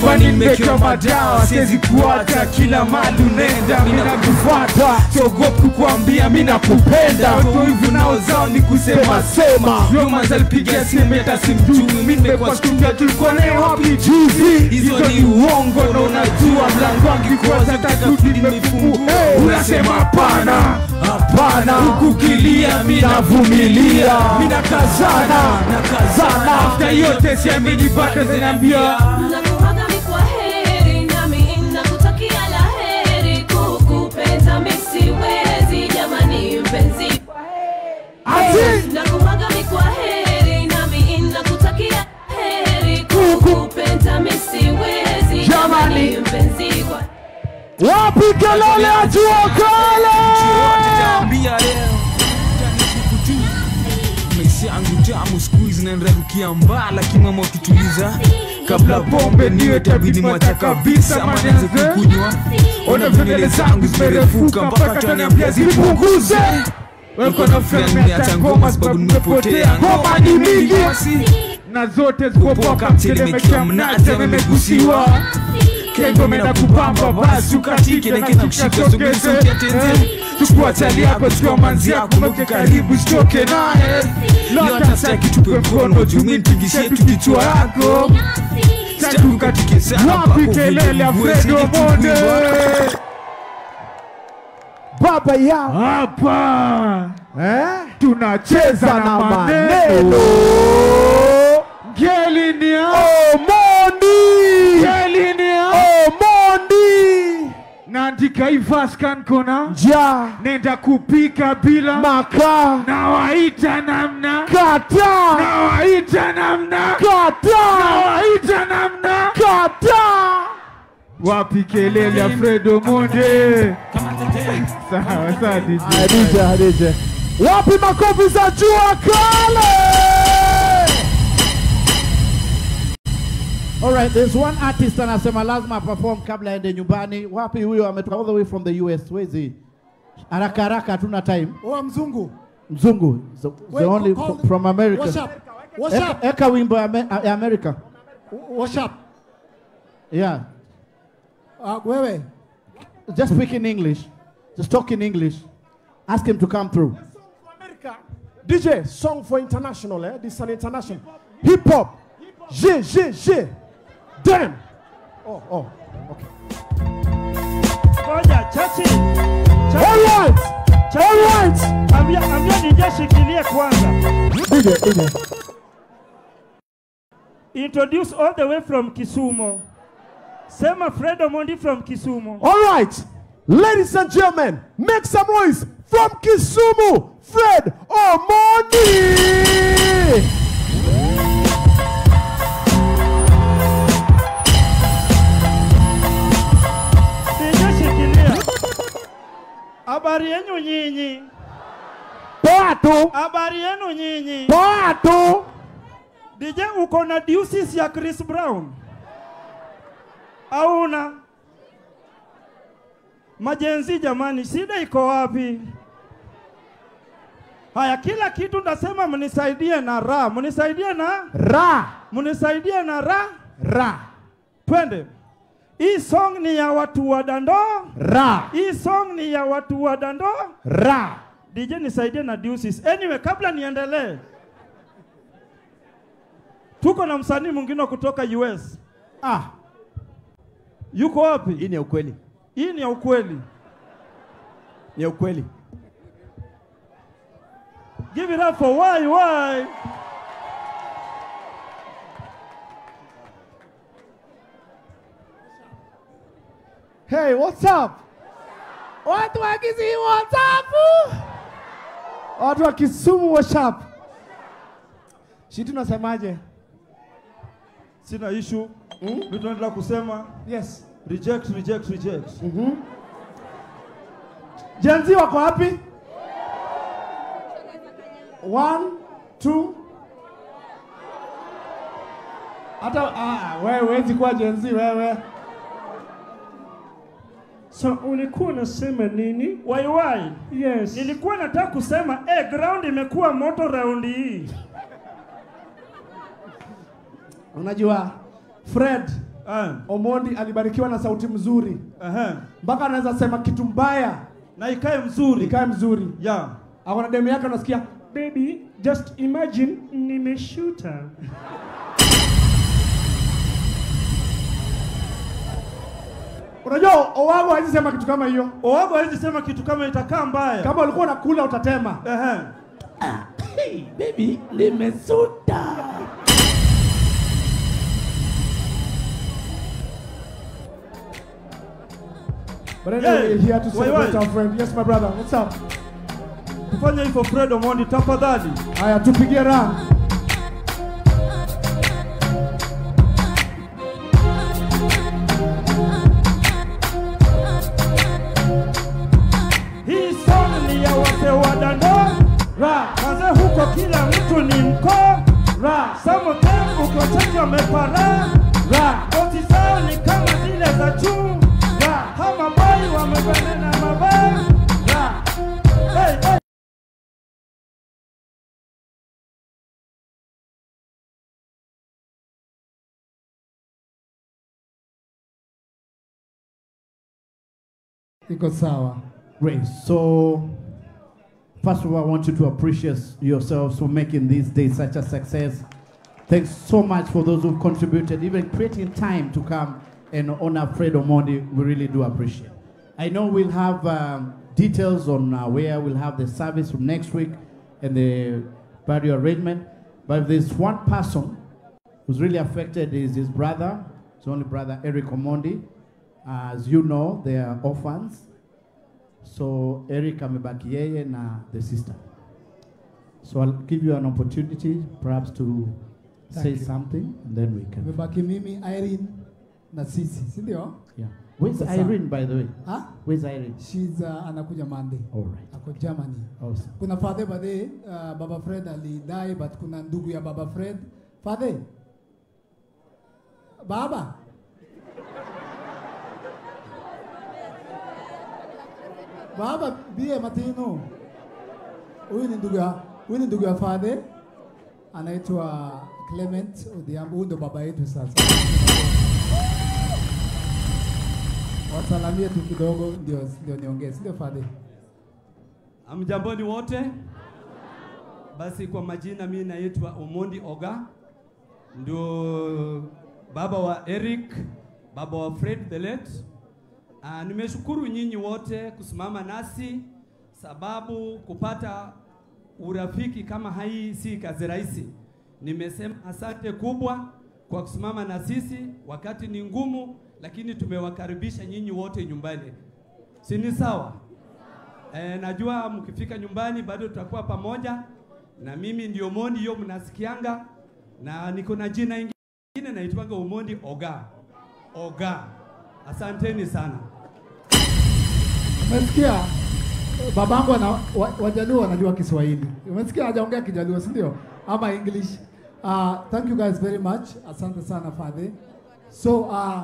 Kwani nimekiwa madawa siwezi kuacha kila mali unaenda mimi nakufuata. Siogopi kukuambia mimi nakupenda. Watu hivyo nao zao ni kusema sema. Roma zalipigia simu hata simjui. Mimi nimekuwa studio tulikuwa naye wapi? Juzi. Hizo ni uongo na unajua mlango wangu kwa sasa rudi nimefungua unasema hapana hapana. Huku kilia mimi navumilia. Mimi nakazana nakazana. After yote siamini amenipata zinaambia Nakuaga mi kwa heri, nami nakutakia heri. Kukupenda mi jamani mpenzi. Kwa Wapi kelele ya jua kale? maisha yangu tamu siku hizi naendarukia mbaa lakini mama ukituliza kabla pombe niwe tabidi mwacha kabisa ama nianze kukunywa ona vinele zangu zimerefuka mpaka taniambia zipunguze ngoma sababu nimepotea. ngoma ni mingi. na zote zikopoka mtelemekea mnazi kengo menda kupamba basi ukatike na kinakushika sogeze. chukua chali yako chukua manzi yako mweke karibu sitoke naye. lotastaki tupe mkono juu mimi nipigishie yako. sitaki ukatike sana wapi kelele afredo Fred Omondi baba yao. Hapa. Eh? tunacheza na maneno. Ngeli ni Omondi. Ngeli ni Omondi. Naandika hii verse kankona ja. Nenda kupika bila maka. Nawaita namna. Kata. Nawaita namna. Kata. Nawaita namna. Kata wapi kelele ya Fredo Omonde sawa sawa DJ Hadija Hadija wapi makofi za jua kale Alright, there's one artist anasema lazima perform kabla aende nyumbani. Wapi huyo ametoka all the way from the US. Where is he? Haraka haraka hatuna time. Oh, mzungu. Mzungu. The, the Wait, only from America. What's up? What's Eka, up? eka wimbo ya Ame- ya America. What's up? Yeah. Uh, wewe. Just speak in English. Just talk in English. Ask him to come through. DJ song for international eh this is an international hip hop J J J damn oh oh okay Ngoja, chachi. all right all right Ambia, ambia DJ shikilie kwanza. DJ DJ Introduce all the way from Kisumu. Sema Fred Omondi from Kisumu. all right ladies and gentlemen make some noise from Kisumu Fred Omondi. Habari yenu nyinyi? Poa tu. Habari yenu nyinyi? Poa tu. DJ uko na diusis ya Chris Brown? Au una? Majenzi jamani, shida iko wapi? Haya, kila kitu ndasema mnisaidie na ra, mnisaidie na ra, mnisaidie na ra ra. Twende. Hii song ni ya watu wa dando Ra. Hii song ni ya watu wa dando Ra. DJ nisaidie na deuces. Anyway, kabla niendelee, tuko na msanii mwingine kutoka US. Ah, yuko wapi? Hii ni ya ukweli. Hii ni ya ukweli. Ni ya ukweli. Give it up for why why. Hey, what's up? Watu wa Kisii what's up? Watu wa Kisumu what's up? Shitu, nasemaje? Sina issue. Vitu naendelea kusema. Yes. Reject, reject, reject. Mhm. Gen Z wako wapi? One, two. Hata ah, wewe huwezi kuwa Gen Z wewe. So ulikuwa unasema nini? Why why? Yes. Nilikuwa nataka kusema eh, ground imekuwa moto raundi hii. Unajua Fred uh, Omondi alibarikiwa na sauti mzuri mpaka anaweza sema kitu mbaya na ikae mzuri, ikae mzuri. Yeah. Akona demu yake unasikia Baby, just imagine nimeshuta. Unajua Owago hawezi sema kitu kama hiyo. Owago hawezi sema kitu kama itakaa mbaya. Kama ulikuwa unakula utatema. Ehe. Hey, baby, nimesuta. But anyway, we're here to celebrate why? our friend. Yes, my brother. What's up? Tufanye hivyo Fred Omondi tafadhali. Haya, tupigie raha. Hii song ni ya wase wa dando. Ra. kaze huko kila mtu ni mko. Ra. Sometimes ukiwacheki wamepara. Iko sawa. Great. So, first of all, I want you to appreciate yourselves for making this day such a success. Thanks so much for those who've contributed, even creating time to come and honor Fred Omondi. We really do appreciate. I know we'll have um, details on uh, where we'll have the service from next week and the burial arrangement. But if there's one person who's really affected is his brother, his only brother, Eric Omondi. As you know, they are orphans. So Eric amebaki yeye na the sister. So I'll give you an opportunity perhaps to Thank say you. something and then we can. Amebaki mimi Irene na sisi, si ndio? Yeah. Where's Sasa- Irene by the way? Huh? Where's Irene? She's uh, anakuja Monday. All right. Ako Germany. Awesome. Kuna Father Bade, uh, Baba Fred alidai but kuna ndugu ya Baba Fred. Father. Baba. Baba bie Matino. Huyu ni ndugu ya huyu ni ndugu ya Father. Anaitwa Clement Odhiambo. Huyu ndo baba yetu sasa. Wasalamie tu kidogo ndio ndio niongee, sio Father? Amjamboni wote. Basi kwa majina mimi naitwa Omondi Oga, ndio baba wa Eric, baba wa Fred the late. Uh, nimeshukuru nyinyi wote kusimama nasi, sababu kupata urafiki kama hii si kazi rahisi. Nimesema asante kubwa kwa kusimama na sisi, wakati ni ngumu, lakini tumewakaribisha nyinyi wote nyumbani, si ni sawa? E, najua mkifika nyumbani bado tutakuwa pamoja na mimi ndio Mondi, hiyo mnasikianga, na niko na jina ingine naitwanga Omondi Oga. Oga. Asanteni sana. Umesikia babangu ana wa- Wajaluo wanajua Kiswahili. Umesikia hajaongea Kijaluo, si ndio? Ama English. Uh, thank you guys very much. Asante sana Father. So uh,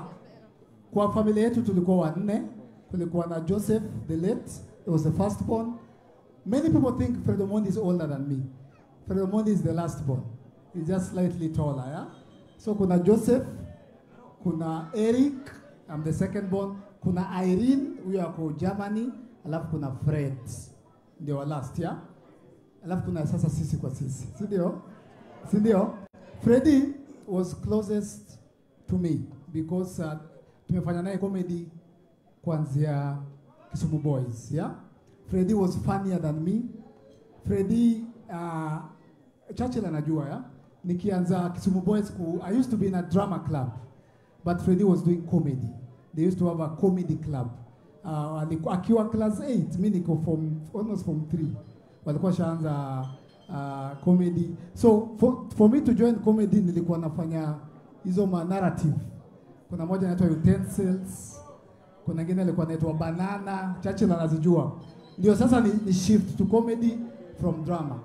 kwa familia yetu tulikuwa wanne. Kulikuwa na Joseph the late, he was the first born. Many people think Fredo Mondi is older than me. Fredo Mondi is the last born. He's just slightly taller, yeah? So kuna Joseph, kuna Eric, I'm the second born. Kuna Irene, huyo ako Germany, alafu kuna Fred, ndio wa last, year, Alafu kuna sasa sisi kwa sisi, si ndio? Si ndio? Freddy was closest to me because uh, tumefanya naye comedy kuanzia Kisumu Boys, yeah? Freddy was funnier than me. Freddy uh, Churchill anajua ya nikianza Kisumu Boys ku, I used to be in a drama club but Freddy was doing comedy. They used to have a comedy club. Uh, akiwa class 8 mi niko form almost form 3 walikuwa shaanza uh, comedy. So for, for me to join comedy nilikuwa nafanya hizo ma narrative. Kuna moja inaitwa utensils kuna ngine alikuwa naitwa banana chache na nazijua. Ndio sasa ni, ni shift to comedy from drama.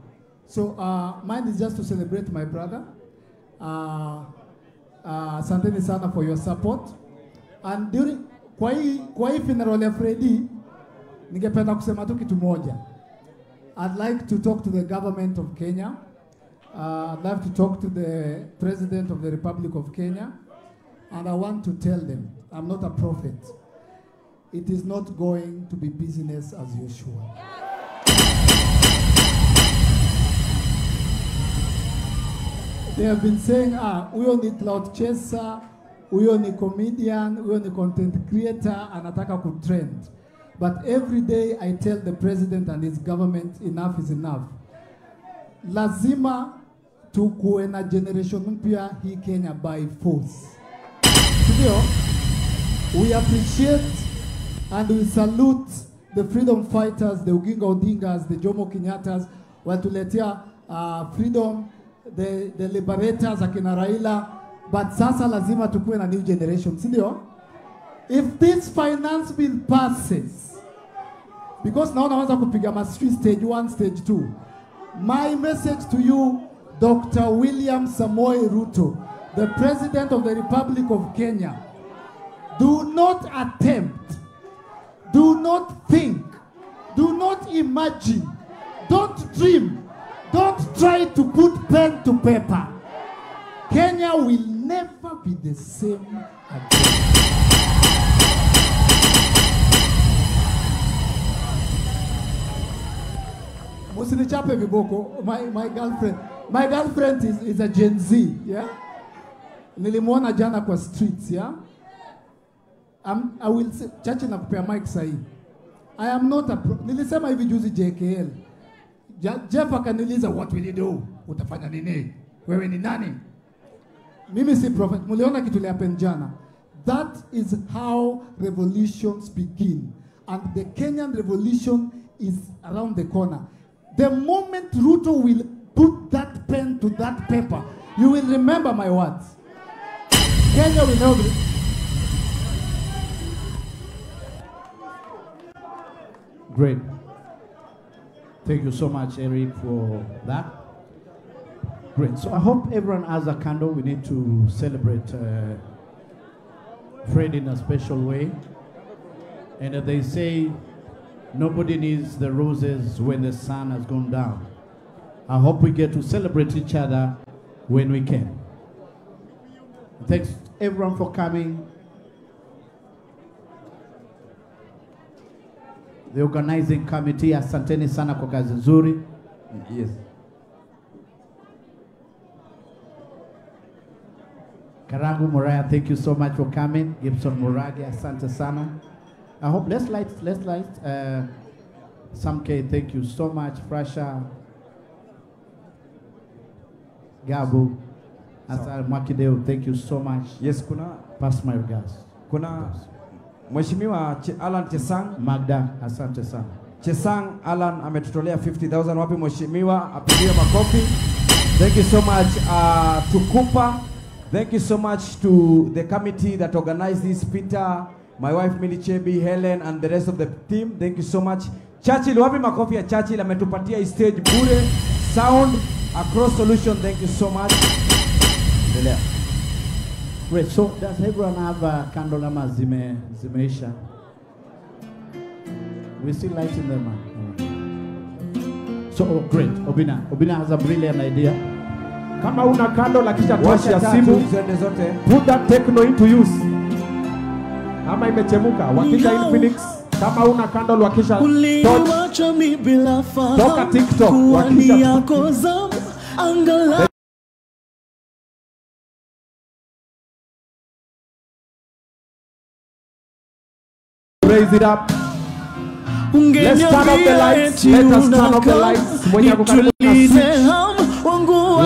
So uh, mine is just to celebrate my brother. Uh, uh, asanteni sana for your support and during kwa hii kwa hii funeral ya Freddy ningependa kusema tu kitu moja. I'd like to talk to the government of Kenya. Uh, I'd like to talk to the president of the Republic of Kenya. And I want to tell them I'm not a prophet. It is not going to be business as usual. They have been saying ah, huyo ni cloud chaser, huyo ni comedian, huyo ni content creator, anataka kutrend. But every day I tell the president and his government enough is enough. Lazima tukuwe na generation mpya hii Kenya by force. Ndio, we appreciate and we salute the freedom fighters, the Uginga Odingas, the Jomo Kenyatas watuletea uh, freedom the, the liberators akina Raila, but sasa lazima tukuwe na new generation, si ndio? If this finance bill passes, because naona wanza kupiga masijui stage one stage two My message to you, Dr. William Samoei Ruto, the President of the Republic of Kenya, do not attempt, do not think, do not imagine, don't dream don't try to put pen to paper. Kenya will never be the same again. Musinichape viboko. My, my girlfriend, my girlfriend is, is a Gen Z, yeah? Nilimwona jana kwa streets, yeah? I'm, I will say, chache nakupea mic sahi. I am not a pro, nilisema hivi juzi JKL. Jeff akaniuliza what will you do? Utafanya nini? Wewe ni nani? Mimi si prophet. Muliona kitu happen jana. That is how revolutions begin. And the Kenyan revolution is around the corner. The moment Ruto will put that pen to that paper, you will remember my words. Kenya will know. Great. Thank you so much, Eric, for that. Great. So I hope everyone has a candle. We need to celebrate uh, Fred in a special way. And uh, they say nobody needs the roses when the sun has gone down. I hope we get to celebrate each other when we can. Thanks everyone for coming. The organizing committee, asanteni sana kwa kazi nzuri. Yes. Karangu Moraya, thank you so much for coming. Gibson Morage, asante sana. I hope let's light, let's light. Uh, Samke, thank you so much. Frasha, Gabu, Asar Makideo, thank you so much. Yes, kuna Pass my regards. kuna Mheshimiwa Ch Alan Chesang Magda, asante sana. Chesang Alan ametutolea 50,000 wapi mheshimiwa, apigiwe makofi. Thank you so much uh, tukupa. Thank you so much to the committee that organized this, Peter, my wife Milichebi, Helen and the rest of the team. Thank you so much. Churchill, wapi makofi ya Churchill ametupatia stage bure. Sound across solution. Thank you so much. Great. So does everyone have a candle ama zime, zimeisha? We still lighting them up. So oh, great. Obina. Obina has a brilliant idea. Kama una kando la kisha toshi Washa ya simu, put that techno into use. Kama imechemuka, wakisha Infinix, kama una kando wakisha bila fahamu Toka TikTok, wakisha- angalau raise it up. Let's turn off the lights. Let us turn off the lights. Mwenye ako karibu na switch.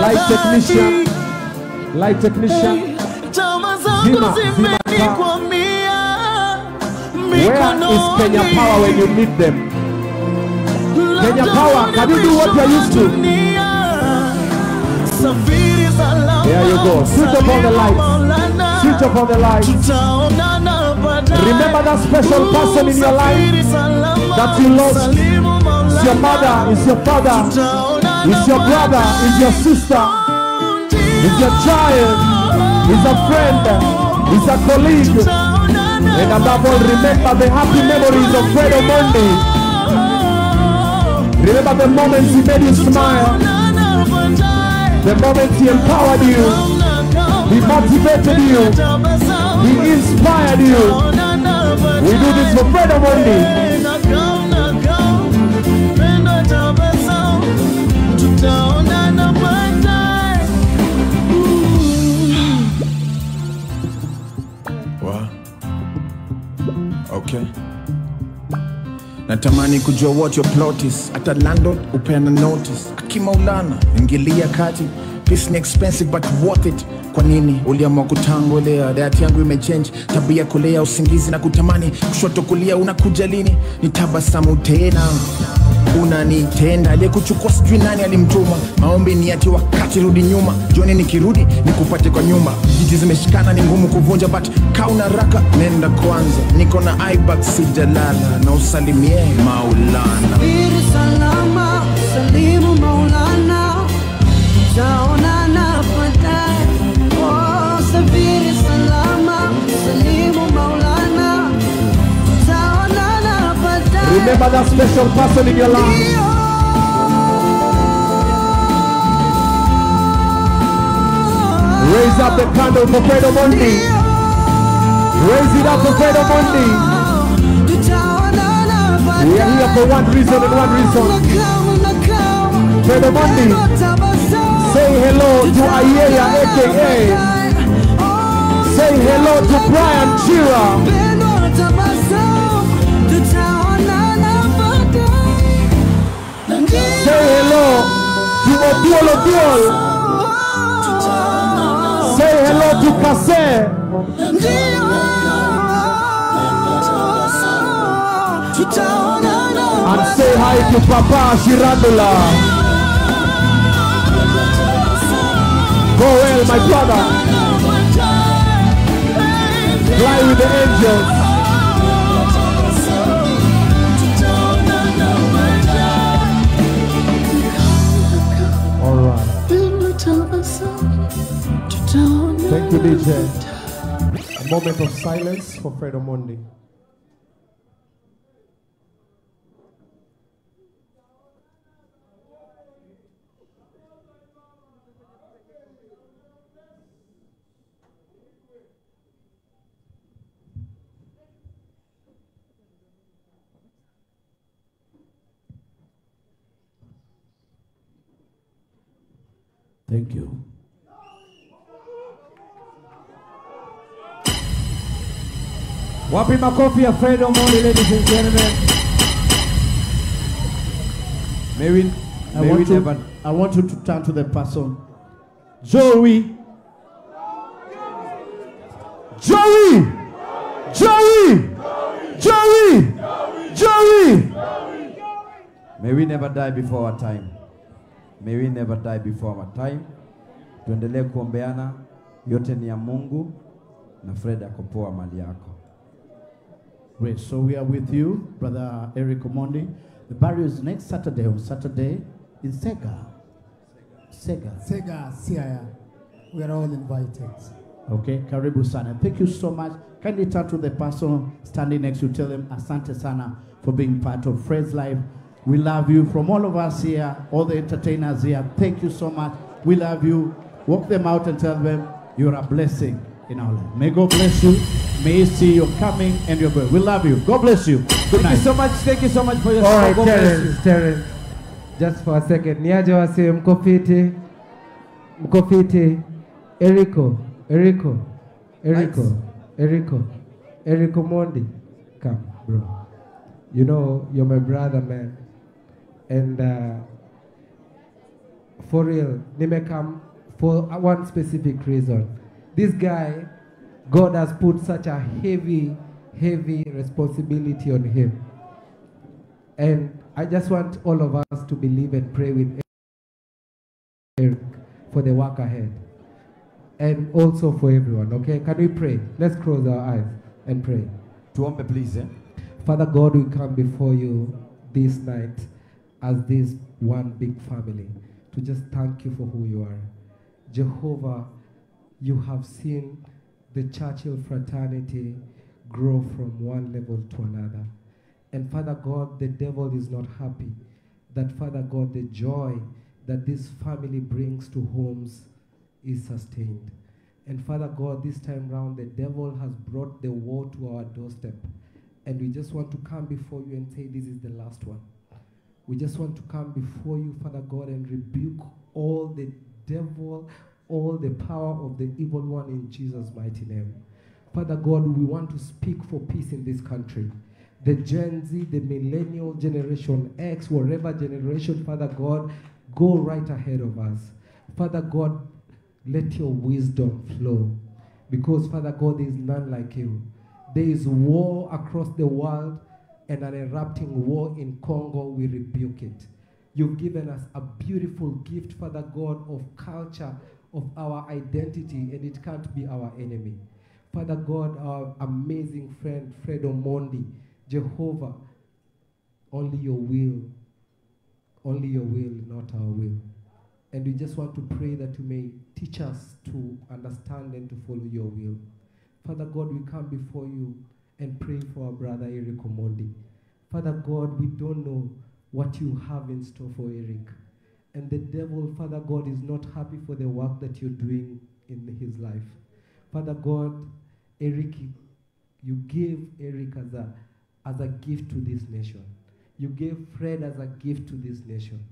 Light technician. Light technician. Tama zangu Zima, zima Where is Kenya Power when you need them? Kenya Power, can you do what you're used to? There you go. Switch up on the lights. Switch up on the lights. Remember that special person in your life that you lost. It's your mother, it's your father, it's your brother, it's your sister, it's your child, it's a friend, it's a colleague. And above all, remember the happy memories of Fred Omondi. Remember the moments he made you smile, the moments he empowered you, he motivated you, he inspired you. We do this for Fred Omondi. Okay. Natamani kujua what your plot is. Hata landlord upeana notice. Akimaulana ingilia kati. Peace ni expensive but worth it. Kwa nini uliamua kutangolea? dayati yangu imechange, tabia kulea, usingizi na kutamani, kushoto kulia, unakuja lini? Nitabasamu tena unanitenda. Aliyekuchukua sijui nani alimtuma. Maombi ni ati wakati rudi nyuma. Joni nikirudi nikupate kwa nyumba. Jiti zimeshikana ni ngumu kuvunja but kauna raka nenda kwanza. Niko na ibak sijalala. Na usalimie maulana. Biri salama, salimu Maulana, Remember that special person in your life. Raise up the candle for Fred Omondi. Raise it up for Fred Omondi. We are here for one reason and one reason. Fred Omondi, say hello to Ayeya aka. Say hello to Brian Chira. Say hello to. And say hi to Papa Shirandula. Go well, my brother. Fly with the angels. Thank you, DJ. A moment of silence for Fred Omondi. Thank you. Wapi makofi ya Fred Omondi, ladies and gentlemen. May we, I may I, want, we never I want you to turn to the person. Joey. Joey! Joey! Joey! Joey! May we never die before our time. May we never die before our time. Tuendelee kuombeana, yote ni ya Mungu na Fred akopoa mali yako. Great. So we are with you, Brother Eric Omondi. The burial is next Saturday, on Saturday in Sega. Sega. Sega, Siaya. We are all invited. Okay, karibu sana. Thank you so much. Kindly turn to the person standing next to you. Tell them asante sana for being part of Fred's life. We love you from all of us here, all the entertainers here. Thank you so much. We love you. Walk them out and tell them you're a blessing in our life. May God bless you. May He see your coming and your going. We love you. God bless you. Good Thank night. you so much. Thank you so much for your All right, support. God bless you. Terence, Terence. Just for a second. Niaje wase mko fiti? Mko fiti? Eriko, Eriko, Eriko, Eriko, Eriko Mondi. Come, bro. You know, you're my brother, man. And uh, for real, Nimekam, for one specific reason. This guy, God has put such a heavy, heavy responsibility on him. And I just want all of us to believe and pray with Eric for the work ahead. And also for everyone, okay? Can we pray? Let's close our eyes and pray. Tuombe please. Eh? Father God, we come before you this night as this one big family to just thank you for who you are. Jehovah, you have seen the Churchill fraternity grow from one level to another. And Father God, the devil is not happy that, Father God, the joy that this family brings to homes is sustained. And Father God, this time round, the devil has brought the war to our doorstep. And we just want to come before you and say, This is the last one. We just want to come before you, Father God, and rebuke all the devil, all the power of the evil one in Jesus' mighty name. Father God, we want to speak for peace in this country. The Gen Z, the millennial generation X, whatever generation, Father God, go right ahead of us. Father God, let your wisdom flow. Because, Father God, there is none like you. There is war across the world and an erupting war in Congo. We rebuke it. You've given us a beautiful gift, Father God, of culture, of our identity, and it can't be our enemy. Father God, our amazing friend, Fred Omondi, Jehovah, only your will, only your will, not our will. And we just want to pray that you may teach us to understand and to follow your will. Father God, we come before you and pray for our brother Eric Omondi. Father God, we don't know what you have in store for Eric. And the devil, Father God, is not happy for the work that you're doing in his life. Father God, Eric, you gave Eric as a, as a gift to this nation. You gave Fred as a gift to this nation.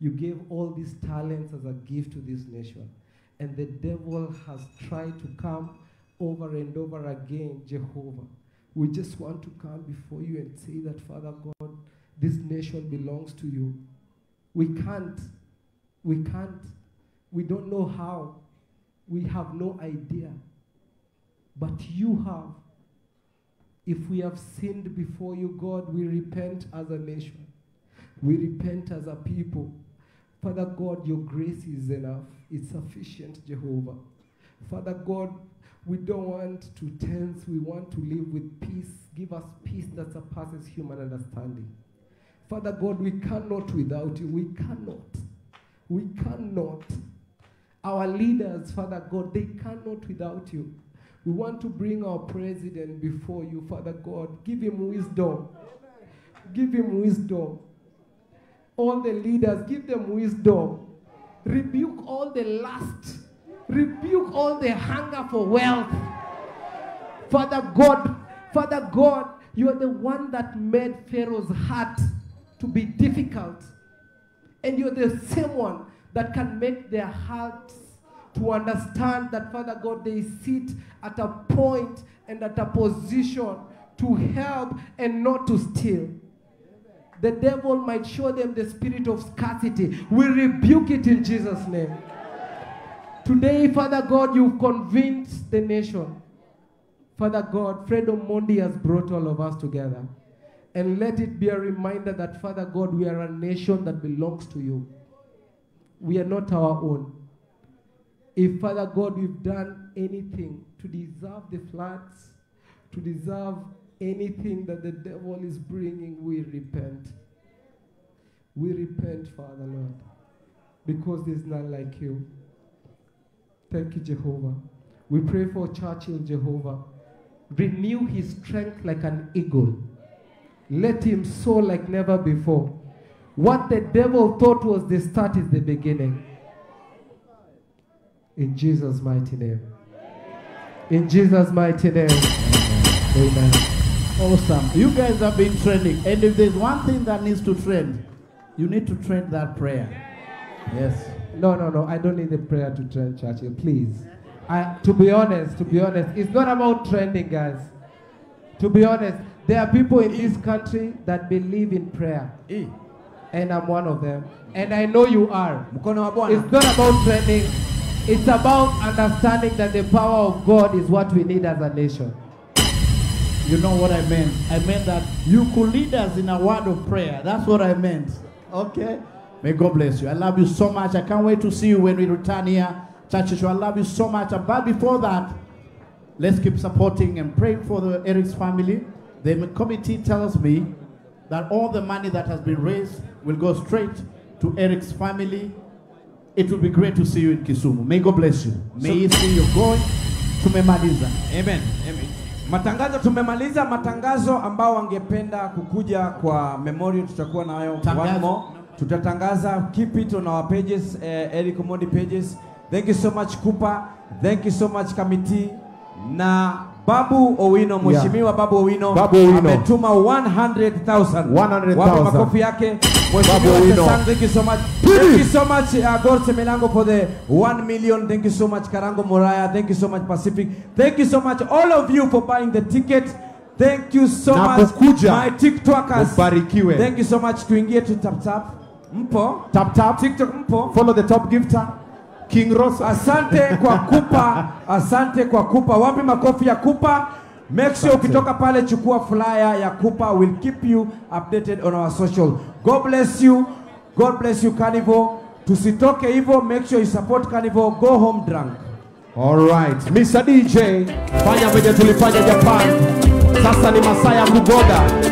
You gave all these talents as a gift to this nation. And the devil has tried to come over and over again, Jehovah. We just want to come before you and say that, Father God, this nation belongs to you. We can't, we can't, we don't know how. We have no idea. But you have. If we have sinned before you, God, we repent as a nation. We repent as a people. Father God, your grace is enough. It's sufficient, Jehovah. Father God, we don't want to tense. We want to live with peace. Give us peace that surpasses human understanding. Father God, we cannot without you. We cannot. We cannot. Our leaders, Father God, they cannot without you. We want to bring our president before you, Father God. Give him wisdom. Give him wisdom. All the leaders, give them wisdom. Rebuke all the lust. Rebuke all the hunger for wealth. Father God, Father God, you are the one that made Pharaoh's heart to be difficult. And you're the same one that can make their hearts to understand that, Father God, they sit at a point and at a position to help and not to steal. The devil might show them the spirit of scarcity. We rebuke it in Jesus' name. Today, Father God, you've convinced the nation. Father God, Fred Omondi has brought all of us together. And let it be a reminder that, Father God, we are a nation that belongs to you. We are not our own. If, Father God, we've done anything to deserve the floods, to deserve anything that the devil is bringing, we repent. We repent, Father Lord, because there's none like you. Thank you, Jehovah. We pray for Churchill, Jehovah. Renew his strength like an eagle. Let him soar like never before. What the devil thought was the start is the beginning. In Jesus' mighty name. In Jesus' mighty name. Amen. Awesome. You guys have been trending. And if there's one thing that needs to trend, you need to trend that prayer. Yes. No, no, no. I don't need the prayer to trend, Churchill. Please. I, to be honest, to be honest, it's not about trending, guys. To be honest, There are people in this country that believe in prayer. And I'm one of them. And I know you are. It's not about training. It's about understanding that the power of God is what we need as a nation. You know what I meant? I meant that you could lead us in a word of prayer. That's what I meant. Okay? May God bless you. I love you so much. I can't wait to see you when we return here. Church Issue, I love you so much. But before that, let's keep supporting and praying for the Eric's family. The committee tells me that all the money that has been raised will go straight to Eric's family. It will be great to see you in Kisumu. May God bless you. May He see you going. Tumemaliza. Amen. Amen. Matangazo tumemaliza. Matangazo ambao wangependa kukuja kwa memorial tutakuwa nayo one more. Tutatangaza keep it on our pages, uh, Eric Omondi pages. Thank you so much Kupa. Thank you so much committee. Na Babu Owino, Mheshimiwa Babu Owino, Babu Owino. ametuma 100,000. 100,000. Wape makofi yake. Babu Mheshimiwa Owino. Thank you so much. Thank you so much uh, Gorse Milango for the 1 million. Thank you so much Karango Moraya. Thank you so much Pacific. Thank you so much all of you for buying the ticket. Thank you so Na much kukuja. my TikTokers. Ubarikiwe. Thank you so much. Tuingie tu tap tap. Mpo? Tap tap. TikTok mpo? Follow the top gifter. King Ross. Asante kwa kupa, asante kwa kupa. Wapi makofi ya kupa? Make sure ukitoka pale chukua flyer ya kupa. We'll keep you updated on our social. God bless you. God bless you Carnival. Tusitoke hivyo, make sure you support Carnival. Go home drunk. Alright, Mr. DJ, fanya venye tulifanya Japan. Sasa ni masaa ya kugoga.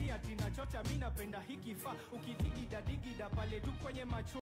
mm, si mi napenda hikifaa ukidigida digida pale tu kwenye macho